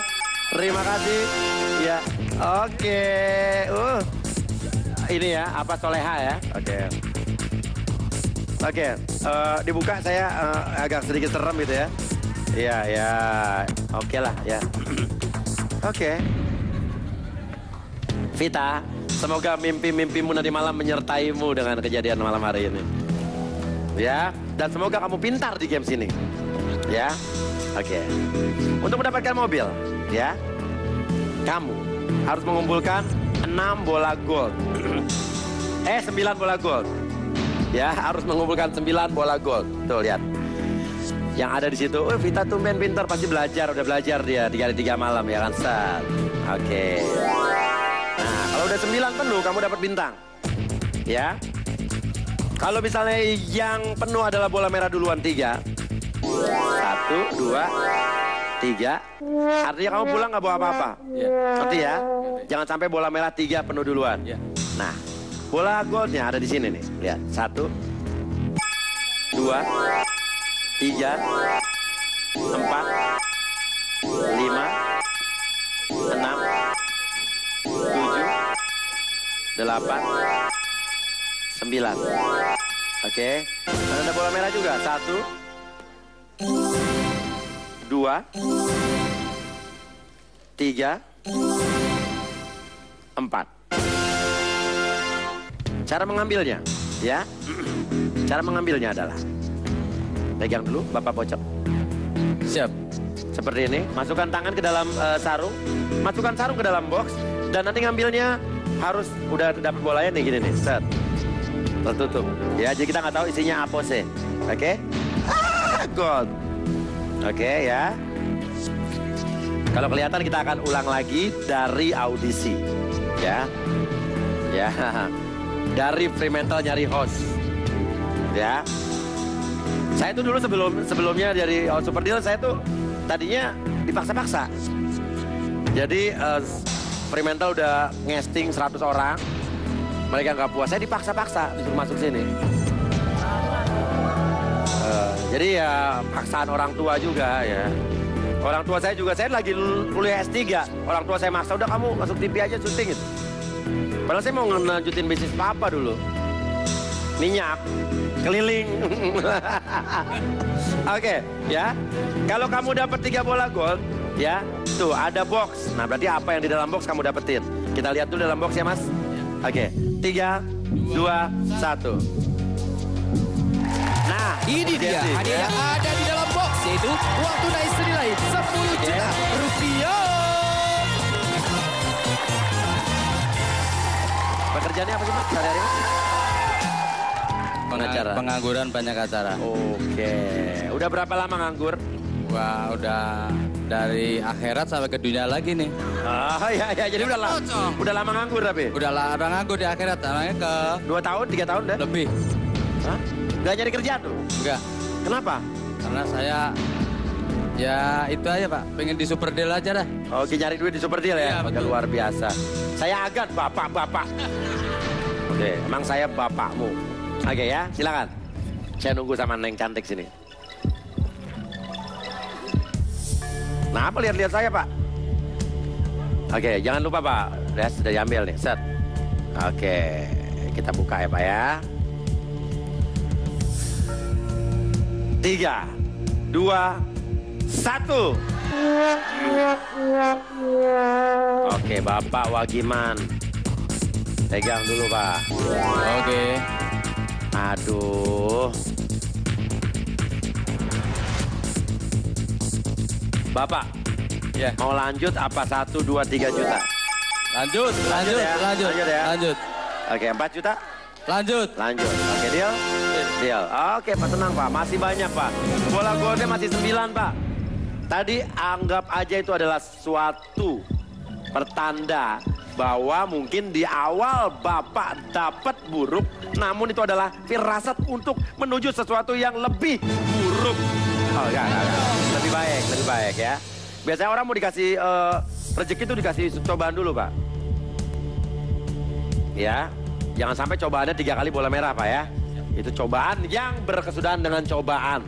Terima kasih. Ya, oke. Uh, ini ya, apa soleha ya? Oke. Oke, eh, dibuka saya eh, agak sedikit serem gitu ya. Iya, ya. Oke lah, ya. Oke. Vita, semoga mimpi-mimpimu nanti malam menyertaimu dengan kejadian malam hari ini. Ya, dan semoga kamu pintar di game sini. Ya, oke. Untuk mendapatkan mobil, ya, kamu harus mengumpulkan 6 bola gold. eh, 9 bola gold. Ya, harus mengumpulkan 9 bola gold. Tuh, lihat. Yang ada di situ, oh Vita tumben pintar, pasti belajar, udah belajar dia tiga tiga malam ya kan. Oke. Nah, kalau udah 9 penuh, kamu dapat bintang. Ya. Kalau misalnya yang penuh adalah bola merah duluan tiga. Satu, dua, tiga. Artinya kamu pulang nggak bawa apa-apa. Ngerti ya? Jangan sampai bola merah tiga penuh duluan. Nah, bola goldnya ada di sini nih. Lihat, satu, dua, tiga, empat, delapan, sembilan. Oke, Dan ada bola merah juga. Satu, dua, tiga, empat. Cara mengambilnya, ya. Cara mengambilnya adalah pegang dulu, Bapak Pocok. Siap. Seperti ini, masukkan tangan ke dalam eh, sarung, masukkan sarung ke dalam box, dan nanti ngambilnya harus udah dapat bolanya nih gini nih, set. Tertutup. Ya, jadi kita nggak tahu isinya apa sih. Oke? Ah, God. Oke ya. Kalau kelihatan kita akan ulang lagi dari audisi. Ya. Ya. Dari Fremantle nyari host. Ya. Saya tuh dulu sebelum sebelumnya dari Super Deal saya tuh tadinya dipaksa-paksa. Jadi eh, Fremantle udah ngesting 100 orang. Mereka nggak puas, saya dipaksa-paksa disuruh masuk sini. Eh, jadi ya paksaan orang tua juga ya. Orang tua saya juga, saya lagi kuliah S3. Orang tua saya maksa, udah kamu masuk TV aja syuting gitu. Padahal saya mau ngelanjutin bisnis papa dulu. Minyak, keliling. Oke, ya. Kalau kamu dapat tiga bola gold, ya, tuh ada box. Nah, berarti apa yang di dalam box kamu dapetin? Kita lihat dulu dalam box ya, Mas. Oke, tiga, dua, satu. Nah, Ini dia hadiah ya. yang ada di dalam box yaitu uang tunai senilai 10 juta rupiah. Pekerjaannya apa sih, Mas? Sehari-hari, Mas? Pengacara. Pengangguran banyak acara. Oke. Udah berapa lama nganggur? Wah, udah dari akhirat sampai ke dunia lagi nih. Ah, ya, ya. Jadi udah lama, udah lama nganggur tapi? Udah lama nganggur di akhirat, namanya ke... Dua tahun, tiga tahun dah? Lebih. Hah? Gak nyari kerjaan tuh? Enggak. Kenapa? Karena saya... Ya itu aja pak, pengen di super deal aja dah. Oke, nyari duit di Super Deal ya? Oke, luar biasa. Saya agan bapak-bapak. Oke, emang saya bapakmu. Oke ya, silakan. Saya nunggu sama Neng cantik sini. Nah, apa lihat-lihat saya, Pak? Oke, jangan lupa, Pak. Udah sudah diambil nih, set. Oke, kita buka ya, Pak ya. Tiga, dua, satu. Oke, Bapak Wagiman. Pegang dulu, Pak. Oke. Aduh. Bapak, ya. mau lanjut apa satu, dua, tiga juta? Lanjut, lanjut, ya? lanjut, lanjut ya. lanjut. Oke, empat juta? Lanjut. Lanjut. Oke, deal? Deal. Oke, Pak, tenang, Pak. Masih banyak, Pak. Bola golnya masih sembilan, Pak. Tadi anggap aja itu adalah suatu pertanda bahwa mungkin di awal Bapak dapat buruk, namun itu adalah firasat untuk menuju sesuatu yang lebih buruk. Oh, enggak, enggak, enggak. Lebih baik, lebih baik ya. Biasanya orang mau dikasih eh, rezeki itu dikasih cobaan dulu, Pak. Ya, jangan sampai cobaannya tiga kali bola merah, Pak ya. Itu cobaan yang berkesudahan dengan cobaan.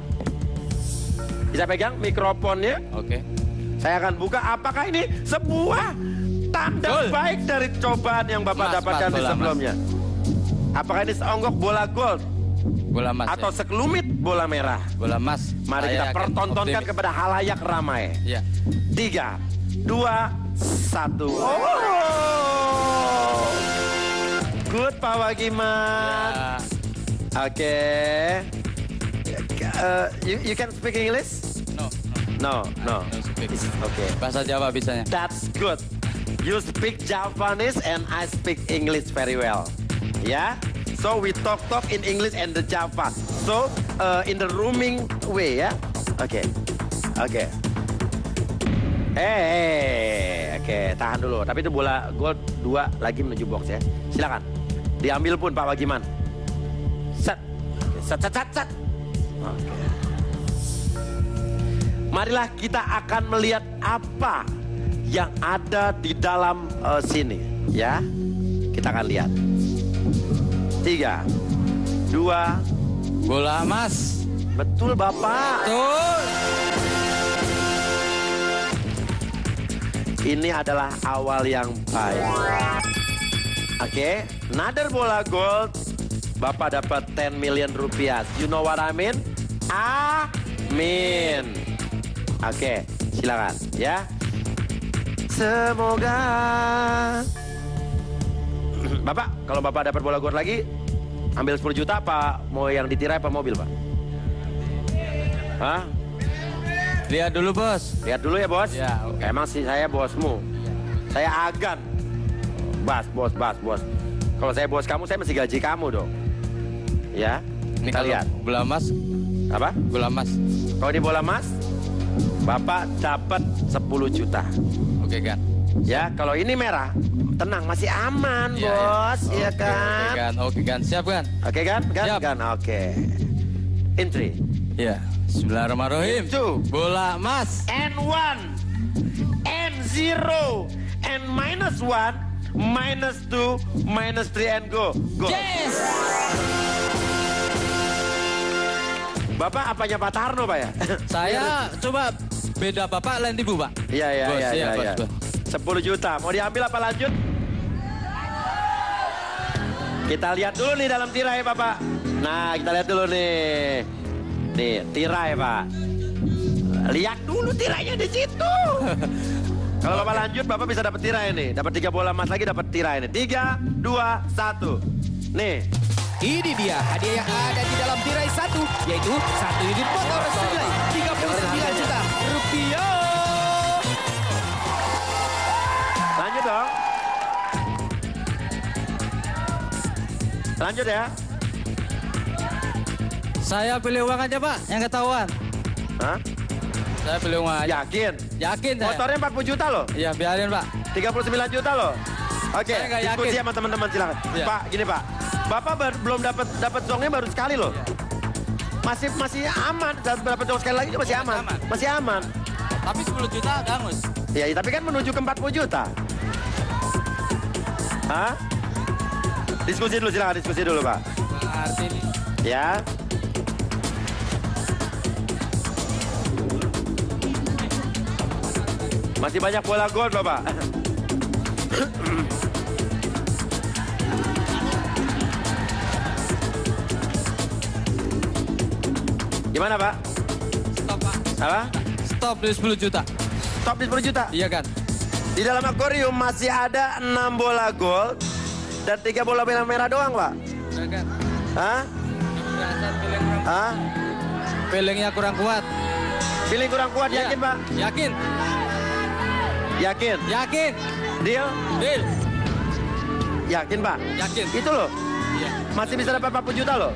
Bisa pegang mikrofonnya? Oke. Saya akan buka. Apakah ini sebuah tanda baik dari cobaan yang Bapak Mas, dapatkan mas, di sebelumnya? Apakah ini seonggok bola gold Bola emas. atau ya. sekelumit bola merah? Bola emas. Mari kita pertontonkan optimis. kepada halayak ramai. Ya. Tiga, dua, satu. Oh, good Pak Wagiman. Ya. Oke. Uh, you, you can speak English? No, No, no. no speak. Oke. Bahasa Jawa bisanya. That's good. You speak Japanese and I speak English very well. Yeah? So we talk talk in English and the Java. So uh, in the rooming way ya. Oke. Oke. Eh, oke, tahan dulu. Tapi itu bola gol dua lagi menuju box ya. Silakan. Diambil pun Pak Wagiman. Set. Set, set, set, set. Oke. Marilah kita akan melihat apa yang ada di dalam eh, sini, ya. Kita akan lihat. Tiga, dua, Bola emas. Betul Bapak. Betul. Ini adalah awal yang baik. Oke, another bola gold. Bapak dapat 10 million rupiah. You know what I mean? Amin. Oke, silakan ya. Semoga Bapak, kalau Bapak dapat bola gold lagi, ambil 10 juta apa mau yang ditirai apa mobil, Pak? Hah? Lihat dulu bos. Lihat dulu ya bos. Ya, oke. Emang sih saya bosmu. Saya agan. Bas, bos, bas, bos. Kalau saya bos kamu, saya mesti gaji kamu dong. Ya, Ini kita lihat. bola emas, Apa? bola emas. Kalau ini bola emas, Bapak dapat 10 juta. Oke kan. Ya, kalau ini merah, tenang, masih aman, Iya, bos. iya. Iya Oke, kan? Oke kan, oke kan. Siap kan? Oke kan? Kan, Siap. kan, oke. Entry. Iya. Bismillahirrahmanirrahim. Two. Bola emas. and one and zero and minus one minus two minus three and go go Yes. bapak apanya Pak Tarno pak ya Saya coba beda bapak lain ibu pak. iya iya iya iya, iya bos, iya. bos. 10 juta mau diambil apa lanjut kita lihat dulu nih dalam tirai bapak nah kita lihat dulu nih nih tirai pak lihat dulu tirainya di situ Kalau Bapak lanjut, Bapak bisa dapat tirai nih. Dapat tiga bola emas lagi, dapat tirai nih. Tiga, dua, satu. Nih, Ini dia hadiah yang ada di dalam tirai satu, yaitu satu unit motor senilai 39 Lanjut ya. Saya pilih uang aja pak, yang ketahuan. Hah? Saya pilih uang aja. Yakin? Yakin saya. Motornya 40 juta loh. Iya biarin pak. 39 juta loh. Oke, nggak diskusi yakin. sama teman-teman silakan. Iya. Pak, gini Pak. Bapak bar- belum dapat dapat zongnya baru sekali loh. Masih masih aman. Dapat zong sekali lagi masih aman. aman. Masih aman. Tapi 10 juta gangus. Ya, tapi kan menuju ke 40 juta. Hah? Diskusi dulu silakan diskusi dulu, Pak. Ini. Ya. Masih banyak bola gold, Bapak. Gimana, Pak? Stop pak. Apa? Stop di 10 juta. Top di 10 juta. Iya kan? Di dalam akuarium masih ada 6 bola gold dan 3 bola merah merah doang, Pak. Hah? Feeling Hah? Feelingnya kurang kuat. Pilih kurang kuat, Iya. yakin, Pak? Yakin. Yakin? Yakin. Deal? Deal. Yakin, Pak? Yakin. Itu loh. Iya. Masih bisa dapat 40 juta loh.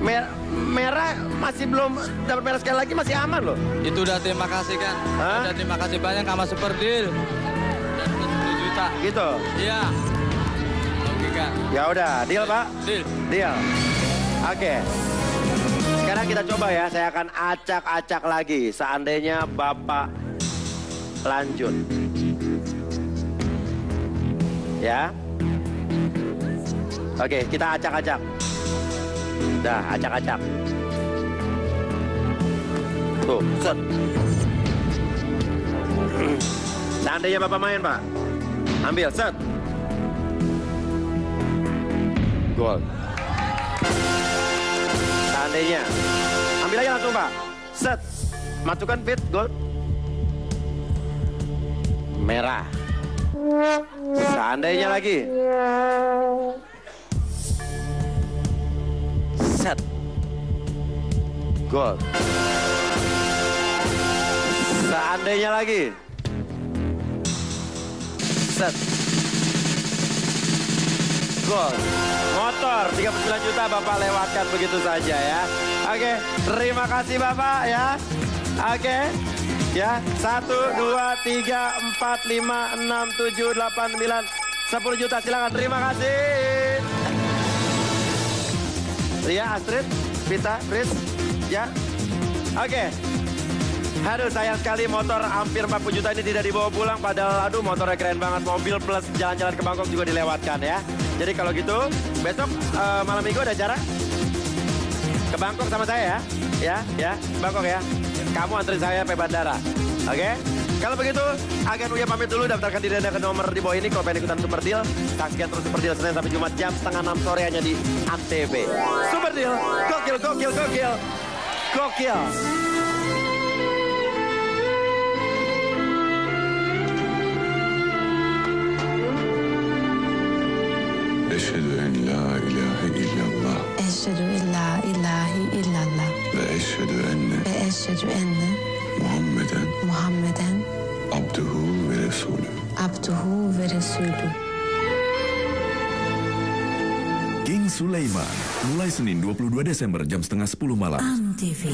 Mer- merah masih belum dapat merah sekali lagi masih aman loh. Itu udah terima kasih kan. Hah? Udah terima kasih banyak sama Super Deal. Udah dapat 10 juta. Gitu. Iya. Kan. Ya udah, deal Pak. Deal. Deal. Oke. Sekarang kita coba ya, saya akan acak-acak lagi. Seandainya Bapak lanjut. Ya. Oke, kita acak-acak. Dah, acak-acak. Tuh, set. Seandainya Bapak main, Pak. Ambil, set. Gol. Seandainya. Ambil aja langsung, Pak. Set. Masukkan pit, gol. Merah. Seandainya lagi. Set. Gol. Seandainya lagi. Set. Gol. Motor 39 juta Bapak lewatkan begitu saja ya. Oke, terima kasih Bapak ya. Oke. Ya, 1, 2, 3, 4, 5, 6, 7, 8, 9, 10 juta. Silakan, terima kasih. Ria, Astrid, Vita, Fris, ya. Oke. Aduh sayang sekali motor hampir 40 juta ini tidak dibawa pulang padahal aduh motornya keren banget mobil plus jalan-jalan ke Bangkok juga dilewatkan ya. Jadi kalau gitu besok eh, malam minggu ada acara? Ke Bangkok sama saya ya. Ya, ya, Bangkok ya. Kamu anterin saya sampai bandara. Oke? Kalau begitu, agen Uya pamit dulu daftarkan diri Anda ke nomor di bawah ini kalau pengen ikutan Super Deal. Saksikan terus Super Deal Senin sampai Jumat jam setengah 6 sore hanya di Antv. Super Deal, gokil, gokil, gokil. Gokil. Eşhedü en la ilahe illallah. Eşhedü en la ilahe illallah. Ve eşhedü enne. Ve eşhedü enne. Muhammeden. Muhammeden. Abduhu ve Resulü. Abduhu ve Resulü. King Sulaiman, mulai Senin 22 Desember jam setengah 10 malam. Antv.